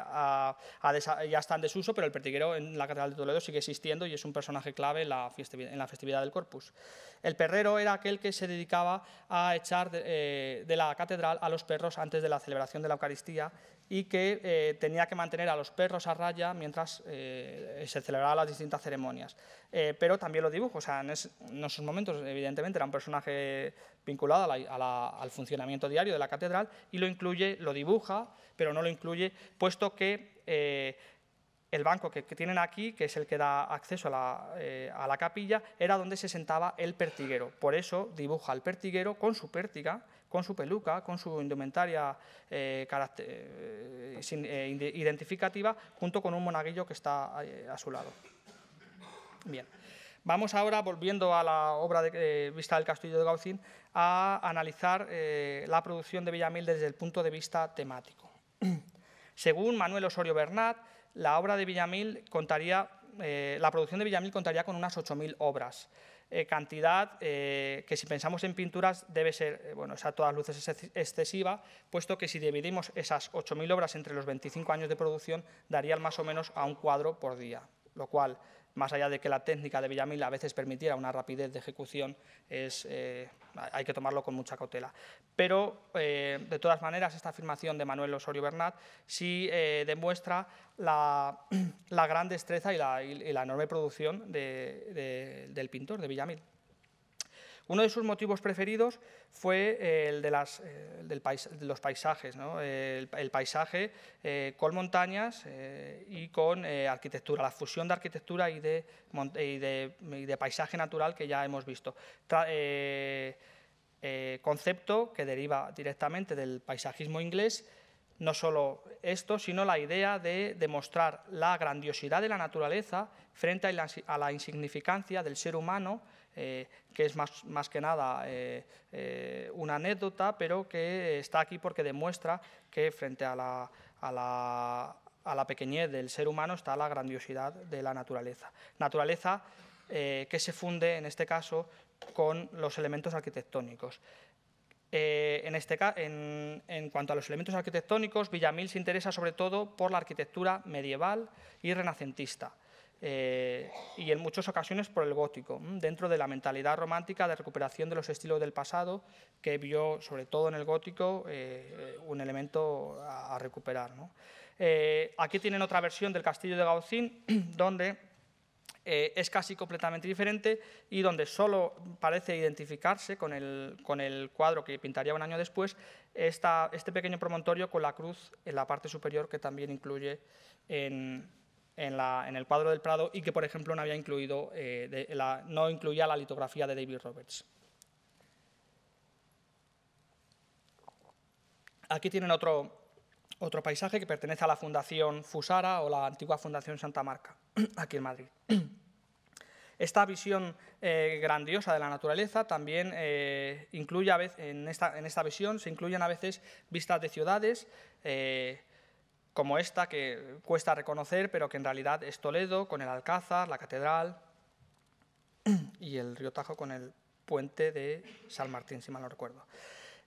ya está en desuso, pero el pertiguero en la Catedral de Toledo sigue existiendo y es un personaje clave en la, festividad, del Corpus. El perrero era aquel que se dedicaba a echar de, eh, de la catedral a los perros antes de la celebración de la Eucaristía y que eh, tenía que mantener a los perros a raya mientras eh, se celebraban las distintas ceremonias. Eh, pero también lo dibujo, o sea, en, esos momentos evidentemente era un personaje vinculado al funcionamiento diario de la catedral y lo incluye, lo dibuja, pero no lo incluye, puesto que el banco que, tienen aquí, que es el que da acceso a la, a la, capilla, era donde se sentaba el pertiguero. Por eso dibuja al pertiguero con su pértiga, con su peluca, con su indumentaria eh, eh, eh, identificativa, junto con un monaguillo que está a su lado. Bien. Vamos ahora, volviendo a la obra de Vista del Castillo de Gaucín, a analizar la producción de Villamil desde el punto de vista temático. Según Manuel Osorio Bernat, la obra de Villamil contaría, la producción de Villamil contaría con unas 8.000 obras. Eh, cantidad eh, que si pensamos en pinturas debe ser, eh, bueno, a todas luces excesiva, puesto que si dividimos esas 8.000 obras entre los 25 años de producción, darían más o menos a un cuadro por día, lo cual más allá de que la técnica de Villamil a veces permitiera una rapidez de ejecución, eh, hay que tomarlo con mucha cautela. Pero, eh, de todas maneras, esta afirmación de Manuel Osorio Bernat sí eh, demuestra la, gran destreza y la, enorme producción del pintor, de Villamil. Uno de sus motivos preferidos fue eh, el de, eh, los paisajes, el, paisaje eh, con montañas y con arquitectura, la fusión de arquitectura y de, paisaje natural que ya hemos visto. concepto que deriva directamente del paisajismo inglés, no solo esto, sino la idea de demostrar la grandiosidad de la naturaleza frente a la insignificancia del ser humano eh, que es más, más que nada eh, eh, una anécdota, pero que está aquí porque demuestra que frente a la, a la, a la pequeñez del ser humano está la grandiosidad de la naturaleza. Naturaleza que se funde, en este caso, con los elementos arquitectónicos. en, este, en, en, cuanto a los elementos arquitectónicos, Villamil se interesa sobre todo por la arquitectura medieval y renacentista. Eh, y en muchas ocasiones por el gótico, dentro de la mentalidad romántica de recuperación de los estilos del pasado, que vio sobre todo en el gótico eh, un elemento a, recuperar. Eh, aquí tienen otra versión del castillo de Gaucín, donde es casi completamente diferente y donde solo parece identificarse con el, con el cuadro que pintaría un año después, esta, este pequeño promontorio con la cruz en la parte superior que también incluye en, en, el cuadro del Prado y que, por ejemplo, no, había incluido, eh, no incluía la litografía de David Roberts. Aquí tienen otro, otro paisaje que pertenece a la Fundación Fusara o la antigua Fundación Santa Marca, aquí en Madrid. Esta visión eh, grandiosa de la naturaleza también eh, incluye a veces, en esta, en esta, visión se incluyen a veces vistas de ciudades, como esta que cuesta reconocer, pero que en realidad es Toledo, con el Alcázar, la Catedral y el río Tajo con el puente de San Martín, si mal no recuerdo.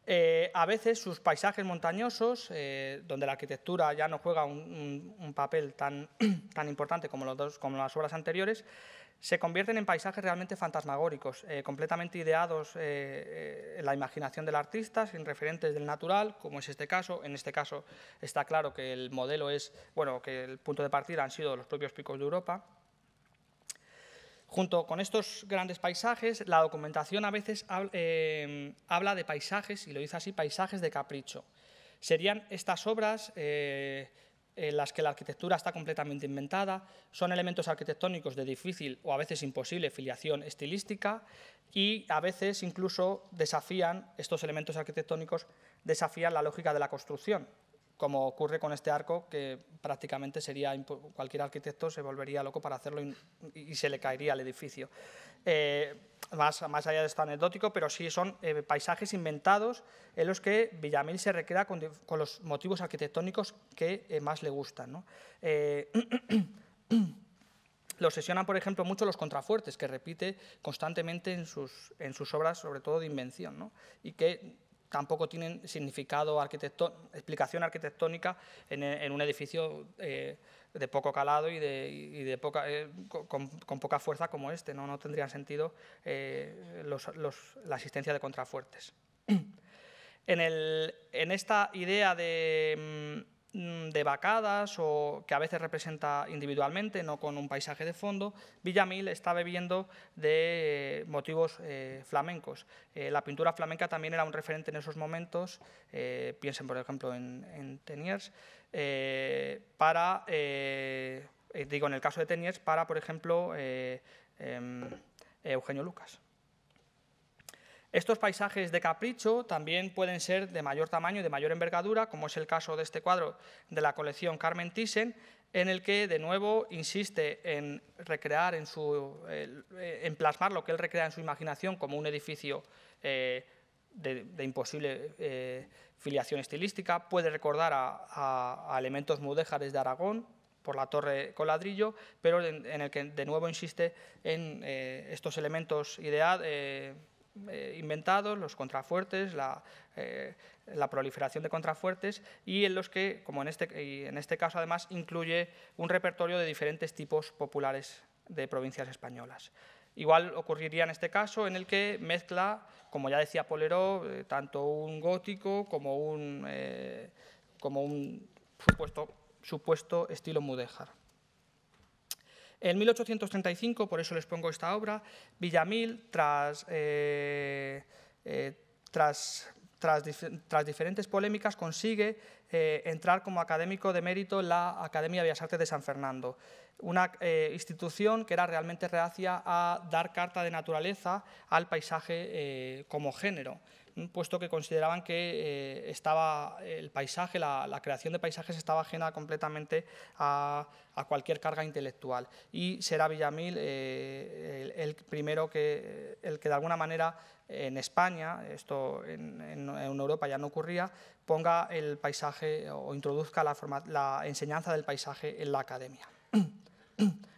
Eh, a veces sus paisajes montañosos, eh, donde la arquitectura ya no juega un, papel tan, tan importante como, los dos, como las obras anteriores, se convierten en paisajes realmente fantasmagóricos, eh, completamente ideados eh, eh, en la imaginación del artista, sin referentes del natural, como es este caso. En este caso está claro que el modelo es, bueno, que el punto de partida han sido los propios picos de Europa. Junto con estos grandes paisajes, la documentación a veces habla de paisajes, y lo dice así, paisajes de capricho. Serían estas obras en las que la arquitectura está completamente inventada, son elementos arquitectónicos de difícil o a veces imposible filiación estilística y a veces incluso desafían, estos elementos arquitectónicos desafían la lógica de la construcción, como ocurre con este arco, que prácticamente sería cualquier arquitecto se volvería loco para hacerlo y, se le caería el edificio. Eh, más, más, allá de esto anecdótico, pero sí son eh, paisajes inventados en los que Villamil se recrea con, los motivos arquitectónicos que eh, más le gustan. ¿no? lo obsesionan, por ejemplo, mucho los contrafuertes, que repite constantemente en sus, en sus obras, sobre todo de invención, ¿no? y que tampoco tienen significado explicación arquitectónica en, un edificio eh, de poco calado y de, eh, con, poca fuerza como este. No, no tendría sentido eh, la existencia de contrafuertes. En, esta idea de Mm, de vacadas o que a veces representa individualmente, no con un paisaje de fondo, Villamil está bebiendo de motivos eh, flamencos. Eh, la pintura flamenca también era un referente en esos momentos, eh, piensen por ejemplo en, Teniers, para, digo en el caso de Teniers, para por ejemplo em, Eugenio Lucas. Estos paisajes de capricho también pueden ser de mayor tamaño y de mayor envergadura, como es el caso de este cuadro de la colección Carmen Thyssen, en el que de nuevo insiste en recrear, en, su, en plasmar lo que él recrea en su imaginación como un edificio eh, de, imposible eh, filiación estilística. Puede recordar a, elementos mudéjares de Aragón, por la torre con ladrillo, pero en, el que de nuevo insiste en eh, estos elementos ideados eh, inventados, los contrafuertes, eh, la, proliferación de contrafuertes y en los que, como en este, en este caso además, incluye un repertorio de diferentes tipos populares de provincias españolas. Igual ocurriría en este caso en el que mezcla, como ya decía Polero, eh, tanto un gótico como un, como un supuesto, supuesto estilo mudéjar. En 1835, por eso les pongo esta obra, Villamil, tras, eh, eh, tras, tras, diferentes polémicas, consigue eh, entrar como académico de mérito en la Academia de Bellas Artes de San Fernando, una institución que era realmente reacia a dar carta de naturaleza al paisaje como género puesto que consideraban que eh, estaba el paisaje, la, creación de paisajes estaba ajena completamente a, cualquier carga intelectual. Y será Villamil eh, el, primero que, el que de alguna manera en España, esto en, Europa ya no ocurría, ponga el paisaje o introduzca la enseñanza del paisaje en la academia.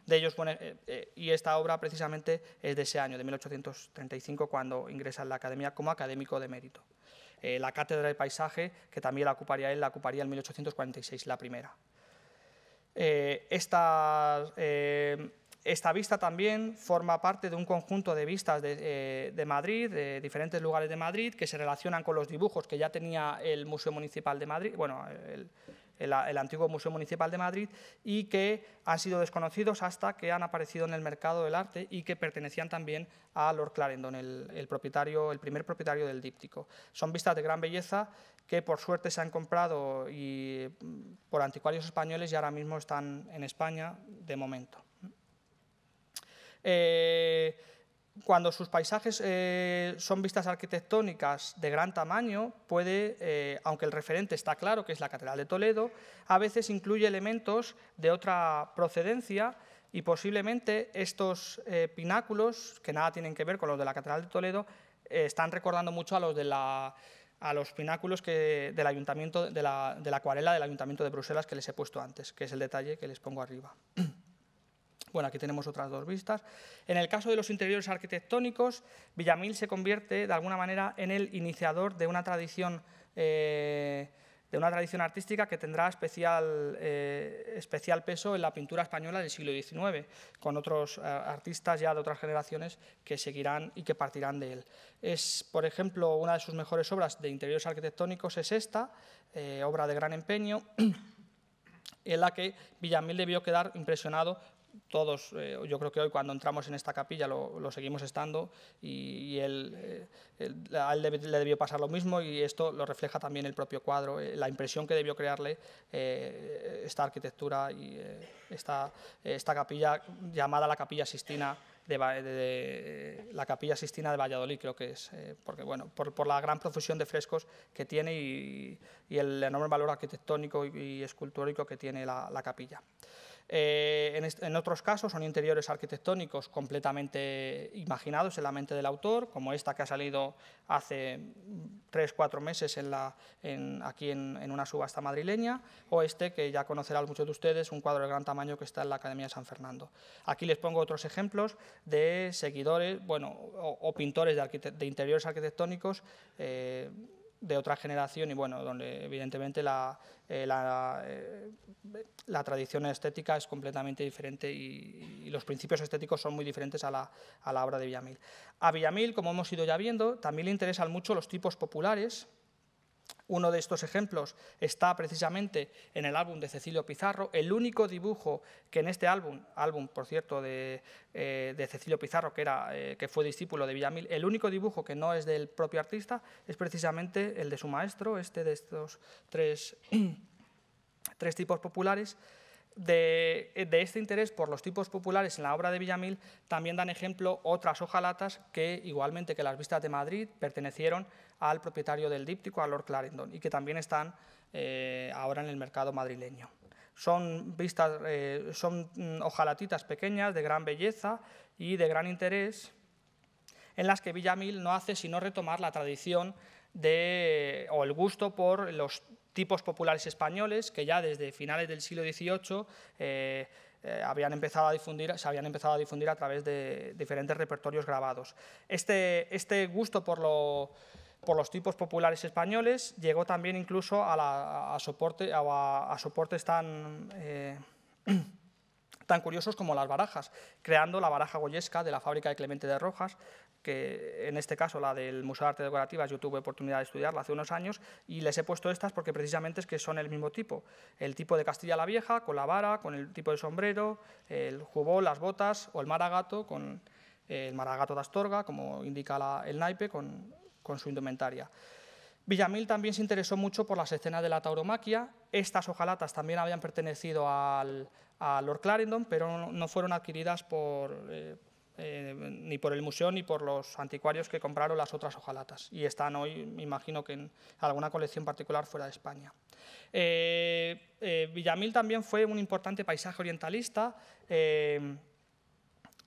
De ellos, eh, eh, y esta obra precisamente es de ese año, de 1835, cuando ingresa en la academia como académico de mérito. Eh, la cátedra de paisaje, que también la ocuparía él, la ocuparía en 1846, la primera. esta, esta vista también forma parte de un conjunto de vistas de, de, Madrid, de diferentes lugares de Madrid, que se relacionan con los dibujos que ya tenía el Museo Municipal de Madrid, bueno, el, el, antiguo Museo Municipal de Madrid, y que han sido desconocidos hasta que han aparecido en el mercado del arte y que pertenecían también a Lord Clarendon, el, propietario, el primer propietario del díptico. Son vistas de gran belleza que por suerte se han comprado y, por anticuarios españoles y ahora mismo están en España de momento. Eh, cuando sus paisajes eh, son vistas arquitectónicas de gran tamaño, puede, eh, aunque el referente está claro, que es la Catedral de Toledo, a veces incluye elementos de otra procedencia y posiblemente estos eh, pináculos, que nada tienen que ver con los de la Catedral de Toledo, están recordando mucho a los de la a los pináculos que, del ayuntamiento, de la, de la acuarela del Ayuntamiento de Bruselas que les he puesto antes, que es el detalle que les pongo arriba. Bueno, aquí tenemos otras dos vistas. En el caso de los interiores arquitectónicos, Villamil se convierte de alguna manera en el iniciador de una tradición, eh, de una tradición artística que tendrá especial, eh, especial peso en la pintura española del siglo XIX, con otros eh, artistas ya de otras generaciones que seguirán y que partirán de él. Es, por ejemplo, una de sus mejores obras de interiores arquitectónicos es esta, obra de gran empeño, en la que Villamil debió quedar impresionado todos, eh, yo creo que hoy cuando entramos en esta capilla lo, seguimos estando y, él, eh, a él le, debió pasar lo mismo y esto lo refleja también el propio cuadro, eh, la impresión que debió crearle esta arquitectura y esta, esta capilla llamada la Capilla Sistina de, la Capilla Sistina de Valladolid, creo que es, porque bueno, por, la gran profusión de frescos que tiene y, el enorme valor arquitectónico y, escultórico que tiene la capilla. Eh, en, otros casos son interiores arquitectónicos completamente imaginados en la mente del autor, como esta que ha salido hace tres, cuatro meses en aquí en, una subasta madrileña, o este que ya conocerán muchos de ustedes, un cuadro de gran tamaño que está en la Academia de San Fernando. Aquí les pongo otros ejemplos de seguidores bueno, o, pintores de, interiores arquitectónicos. Eh, de otra generación y bueno, donde evidentemente la, eh, eh, la, tradición estética es completamente diferente y, los principios estéticos son muy diferentes a la, a la obra de Villamil. A Villamil, como hemos ido ya viendo, también le interesan mucho los tipos populares, uno de estos ejemplos está precisamente en el álbum de Cecilio Pizarro. El único dibujo que en este álbum, álbum por cierto de, eh, Cecilio Pizarro, que, era, eh, que fue discípulo de Villamil, el único dibujo que no es del propio artista es precisamente el de su maestro, este de estos tres, tres tipos populares. De, este interés por los tipos populares en la obra de Villamil también dan ejemplo otras hojalatas que, igualmente que las vistas de Madrid, pertenecieron al propietario del díptico, a Lord Clarendon, y que también están eh, ahora en el mercado madrileño. Son, vistas, eh, son mm, hojalatitas pequeñas de gran belleza y de gran interés, en las que Villamil no hace sino retomar la tradición de, o el gusto por los tipos populares españoles que ya desde finales del siglo XVIII eh, habían empezado a difundir, se habían empezado a difundir a través de diferentes repertorios grabados. Este, este gusto por lo, por los tipos populares españoles, llegó también incluso a, soporte, a, soportes tan, eh, tan curiosos como las barajas, creando la baraja goyesca de la fábrica de Clemente de Rojas, que en este caso la del Museo de Arte Decorativas, yo tuve oportunidad de estudiarla hace unos años y les he puesto estas porque precisamente es que son el mismo tipo. El tipo de Castilla la Vieja, con la vara, con el tipo de sombrero, el jubón, las botas o el maragato, con el maragato de Astorga, como indica el naipe, con su indumentaria. Villamil también se interesó mucho por las escenas de la tauromaquia. Estas hojalatas también habían pertenecido a Lord Clarendon, pero no, fueron adquiridas por, eh, eh, ni por el museo ni por los anticuarios que compraron las otras hojalatas. Y están hoy, me imagino que en alguna colección particular fuera de España. Eh, Villamil también fue un importante paisaje orientalista.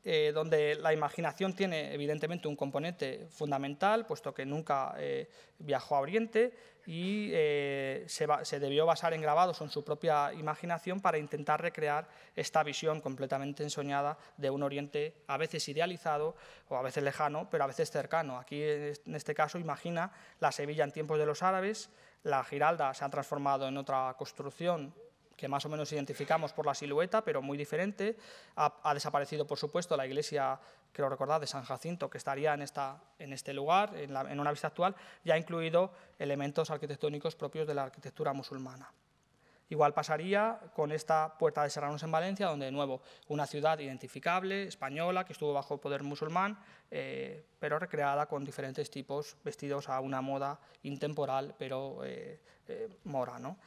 Eh, donde la imaginación tiene evidentemente un componente fundamental, puesto que nunca eh, viajó a Oriente y eh, se, debió basar en grabados o en su propia imaginación para intentar recrear esta visión completamente ensoñada de un Oriente a veces idealizado o a veces lejano, pero a veces cercano. Aquí, en este caso, imagina la Sevilla en tiempos de los árabes, la Giralda se ha transformado en otra construcción que más o menos identificamos por la silueta, pero muy diferente. Ha, desaparecido, por supuesto, la iglesia, creo recordar, de San Jacinto, que estaría en, esta, en este lugar, en, una vista actual, y ha incluido elementos arquitectónicos propios de la arquitectura musulmana. Igual pasaría con esta Puerta de Serranos en Valencia, donde de nuevo una ciudad identificable, española, que estuvo bajo poder musulmán, eh, pero recreada con diferentes tipos, vestidos a una moda intemporal, pero eh, mora. ¿no?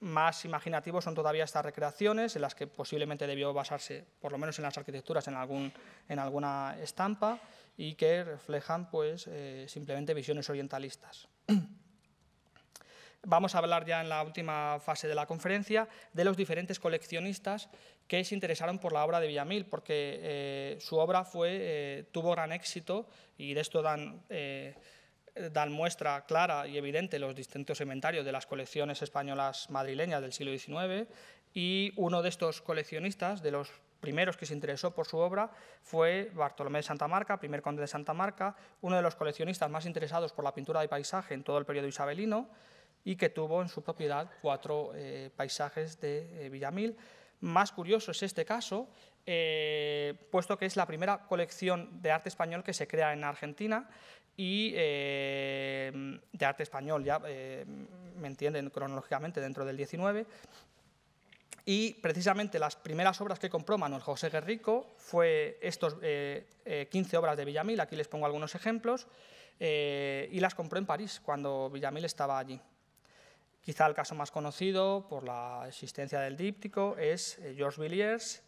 Más imaginativos son todavía estas recreaciones, en las que posiblemente debió basarse, por lo menos en las arquitecturas, en, algún, en alguna estampa, y que reflejan pues, eh, simplemente visiones orientalistas. Vamos a hablar ya en la última fase de la conferencia de los diferentes coleccionistas que se interesaron por la obra de Villamil, porque eh, su obra fue, eh, tuvo gran éxito y de esto dan dan muestra clara y evidente los distintos inventarios de las colecciones españolas madrileñas del siglo XIX y uno de estos coleccionistas, de los primeros que se interesó por su obra, fue Bartolomé de Santa Marca, primer conde de Santa Marca, uno de los coleccionistas más interesados por la pintura de paisaje en todo el periodo isabelino y que tuvo en su propiedad cuatro eh, paisajes de eh, Villamil. Más curioso es este caso, eh, puesto que es la primera colección de arte español que se crea en Argentina y eh, de arte español, ya eh, me entienden cronológicamente dentro del 19. Y precisamente las primeras obras que compró Manuel José Guerrico fue estos 15 eh, obras de Villamil, aquí les pongo algunos ejemplos, y las compró en París cuando Villamil estaba allí. Quizá el caso más conocido por la existencia del díptico es Georges Villiers,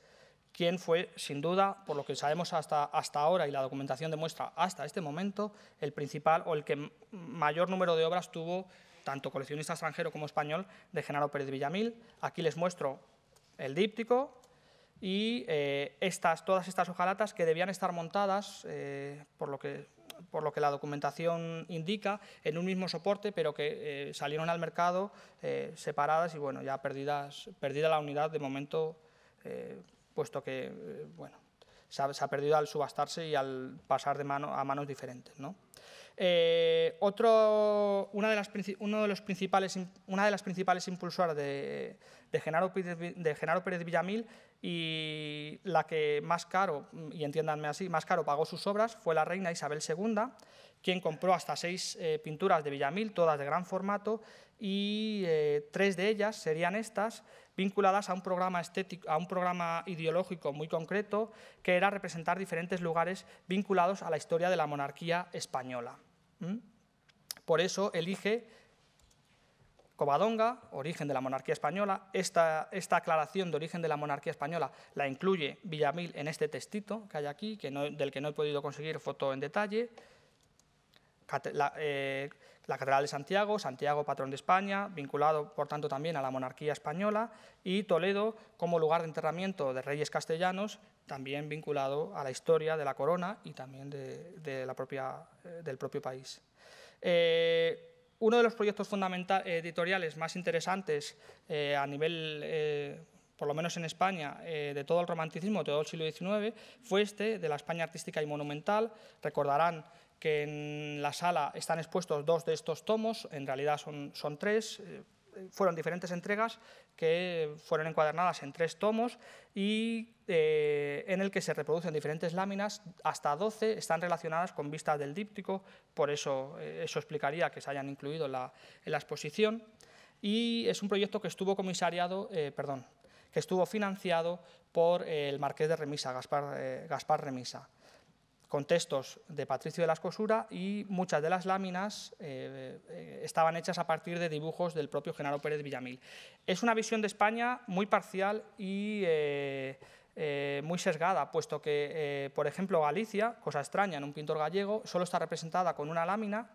quien fue, sin duda, por lo que sabemos hasta, hasta ahora y la documentación demuestra hasta este momento, el principal o el que mayor número de obras tuvo, tanto coleccionista extranjero como español, de Genaro Pérez Villamil. Aquí les muestro el díptico y eh, estas, todas estas hojalatas que debían estar montadas, eh, por, lo que, por lo que la documentación indica, en un mismo soporte, pero que eh, salieron al mercado separadas y bueno, ya perdidas, perdida la unidad de momento puesto que eh, bueno, se ha, perdido al subastarse y al pasar de mano a manos diferentes. ¿no? Eh, otro, una, de las, uno de los principales, una de las principales impulsoras de, de, Genaro, de Genaro Pérez Villamil y la que más caro, y entiéndanme así, más caro pagó sus obras fue la reina Isabel II, quien compró hasta seis eh, pinturas de Villamil, todas de gran formato, y tres de ellas serían estas, vinculadas a un programa estético, a un programa ideológico muy concreto, que era representar diferentes lugares vinculados a la historia de la monarquía española. Por eso elige Covadonga, origen de la monarquía española. Esta, esta, aclaración de origen de la monarquía española la incluye Villamil en este textito que hay aquí, que del que no he podido conseguir foto en detalle. Eh, la Catedral de Santiago, Santiago patrón de España, vinculado por tanto también a la monarquía española, y Toledo como lugar de enterramiento de reyes castellanos, también vinculado a la historia de la corona y también de, la propia, eh, del propio país. Eh, uno de los proyectos editoriales más interesantes eh, a nivel por lo menos en España, de todo el romanticismo, de todo el siglo XIX, fue este, de la España artística y monumental. Recordarán que en la sala están expuestos dos de estos tomos, en realidad son, son tres, eh, fueron diferentes entregas que fueron encuadernadas en tres tomos y eh, en el que se reproducen diferentes láminas, hasta 12 están relacionadas con vistas del díptico, por eso eh, eso explicaría que se hayan incluido la, en la, exposición. Y es un proyecto que estuvo comisariado, perdón, que estuvo financiado por el marqués de Remisa, Gaspar, Gaspar Remisa con textos de Patricio de la Escosura y muchas de las láminas eh, eh, estaban hechas a partir de dibujos del propio Genaro Pérez Villamil. Es una visión de España muy parcial y eh, muy sesgada, puesto que, por ejemplo, Galicia, cosa extraña en un pintor gallego, solo está representada con una lámina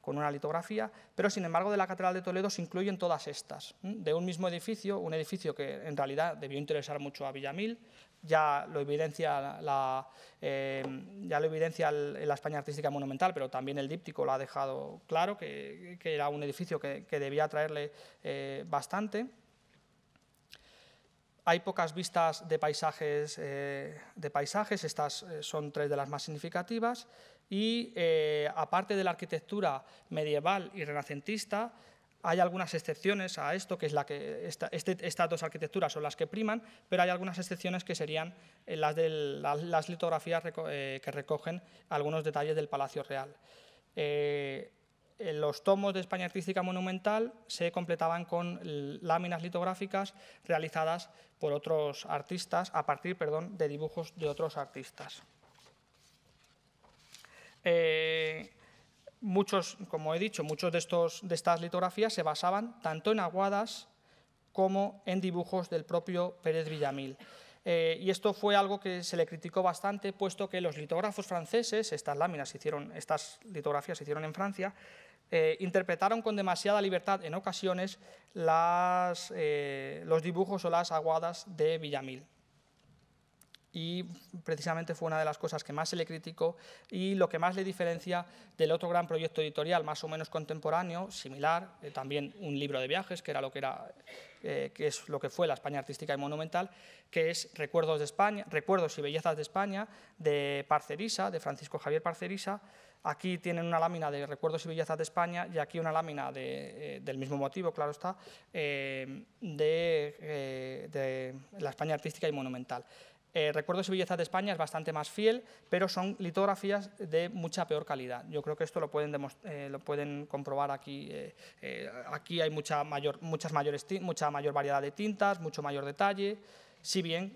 con una litografía, pero sin embargo de la Catedral de Toledo se incluyen todas estas, de un mismo edificio, un edificio que en realidad debió interesar mucho a Villamil, ya lo evidencia la, eh, ya lo evidencia la España artística monumental, pero también el díptico lo ha dejado claro, que, era un edificio que, debía atraerle eh, bastante. Hay pocas vistas de paisajes, eh, de paisajes, estas son tres de las más significativas, y aparte de la arquitectura medieval y renacentista, hay algunas excepciones a esto, que es la que este, estas dos arquitecturas son las que priman, pero hay algunas excepciones que serían eh, las de las, litografías eh, que recogen algunos detalles del Palacio Real. Eh, los tomos de España Artística Monumental se completaban con láminas litográficas realizadas por otros artistas, a partir perdón, de dibujos de otros artistas. Muchos, como he dicho, muchos de, estos, de estas litografías se basaban tanto en aguadas como en dibujos del propio Pérez Villamil. Eh, y esto fue algo que se le criticó bastante, puesto que los litógrafos franceses, estas láminas hicieron, estas litografías se hicieron en Francia, eh, interpretaron con demasiada libertad en ocasiones los dibujos o las aguadas de Villamil y precisamente fue una de las cosas que más se le criticó y lo que más le diferencia del otro gran proyecto editorial más o menos contemporáneo, similar, eh, también un libro de viajes, que era lo que era eh, que es lo que fue la España artística y monumental, que es Recuerdos de España, Recuerdos y bellezas de España de Parcerisa, de Francisco Javier Parcerisa. Aquí tienen una lámina de Recuerdos y bellezas de España y aquí una lámina eh, del mismo motivo, claro está, de, de la España artística y monumental. Eh, Recuerdos y Belleza de España es bastante más fiel, pero son litografías de mucha peor calidad. Yo creo que esto lo pueden, eh, lo pueden comprobar aquí. Eh, aquí hay mucha mayor, muchas mayores, mucha mayor variedad de tintas, mucho mayor detalle, si bien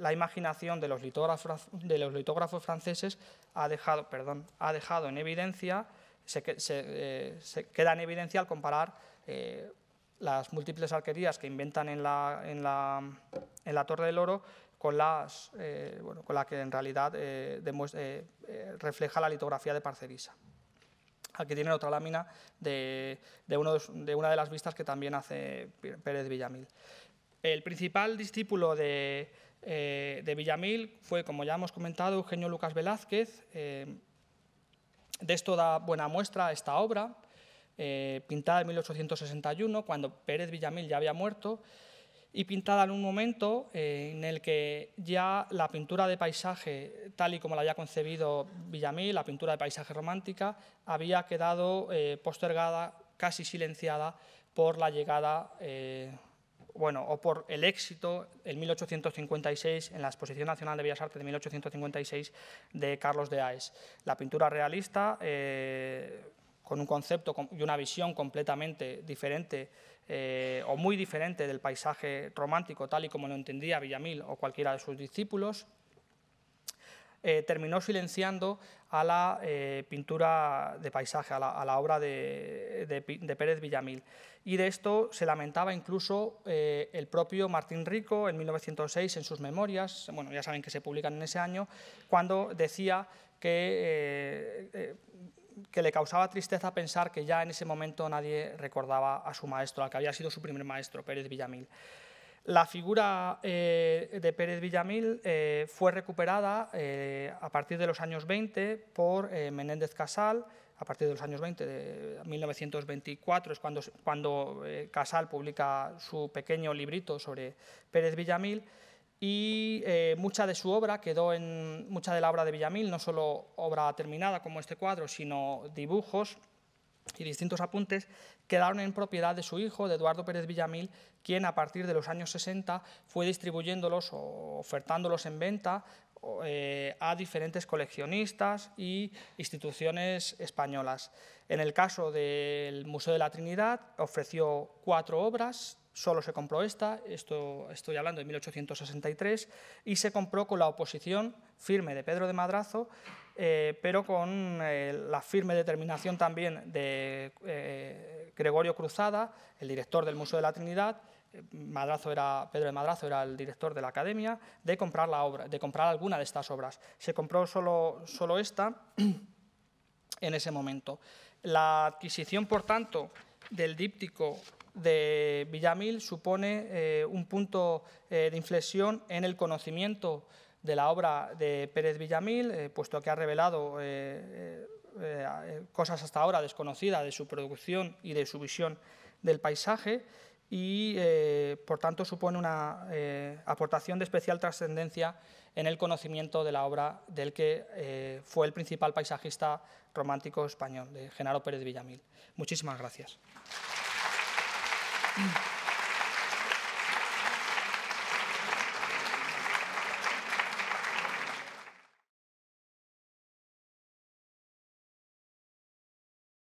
la imaginación de los, litógrafos, de los litógrafos franceses ha dejado, en evidencia, se, queda en evidencia al comparar las múltiples arquerías que inventan en la Torre del Oro con, las, eh, bueno, con la que en realidad eh, eh, refleja la litografía de Parcerisa. Aquí tienen otra lámina de, de, uno una de las vistas que también hace Pérez Villamil. El principal discípulo de, de Villamil fue, como ya hemos comentado, Eugenio Lucas Velázquez. de esto da buena muestra esta obra, pintada en 1861, cuando Pérez Villamil ya había muerto, y pintada en un momento eh, en el que ya la pintura de paisaje, tal y como la había concebido Villamil, la pintura de paisaje romántica, había quedado eh, postergada, casi silenciada, por la llegada, eh, bueno, o por el éxito en 1856, en la Exposición Nacional de Bellas Artes de 1856 de Carlos de Aes. La pintura realista, con un concepto y una visión completamente diferente eh, o muy diferente del paisaje romántico tal y como lo entendía Villamil o cualquiera de sus discípulos, eh, terminó silenciando a la eh, pintura de paisaje, a la, obra de, Pérez Villamil. Y de esto se lamentaba incluso el propio Martín Rico en 1906 en sus memorias, bueno, ya saben que se publican en ese año, cuando decía que que le causaba tristeza pensar que ya en ese momento nadie recordaba a su maestro, al que había sido su primer maestro, Pérez Villamil. La figura eh, de Pérez Villamil eh, fue recuperada eh, a partir de los años 20 por Menéndez Casal, a partir de los años 20, de 1924 es cuando, cuando Casal publica su pequeño librito sobre Pérez Villamil, y eh, mucha de su obra quedó en mucha de la obra de Villamil, no solo obra terminada como este cuadro, sino dibujos y distintos apuntes quedaron en propiedad de su hijo, de Eduardo Pérez Villamil, quien a partir de los años 60 fue distribuyéndolos o ofertándolos en venta eh, a diferentes coleccionistas y instituciones españolas. En el caso del Museo de la Trinidad ofreció cuatro obras Solo se compró esta, esto estoy hablando de 1863, y se compró con la oposición firme de Pedro de Madrazo, eh, pero con eh, la firme determinación también de eh, Gregorio Cruzada, el director del Museo de la Trinidad, Madrazo era, Pedro de Madrazo era el director de la academia, de comprar la obra, de comprar alguna de estas obras. Se compró solo, solo esta en ese momento. La adquisición, por tanto, del díptico de Villamil supone eh, un punto eh, de inflexión en el conocimiento de la obra de Pérez Villamil, eh, puesto que ha revelado cosas hasta ahora desconocidas de su producción y de su visión del paisaje y, por tanto, supone una aportación de especial trascendencia en el conocimiento de la obra del que fue el principal paisajista romántico español, de Genaro Pérez Villamil. Muchísimas gracias. Mm.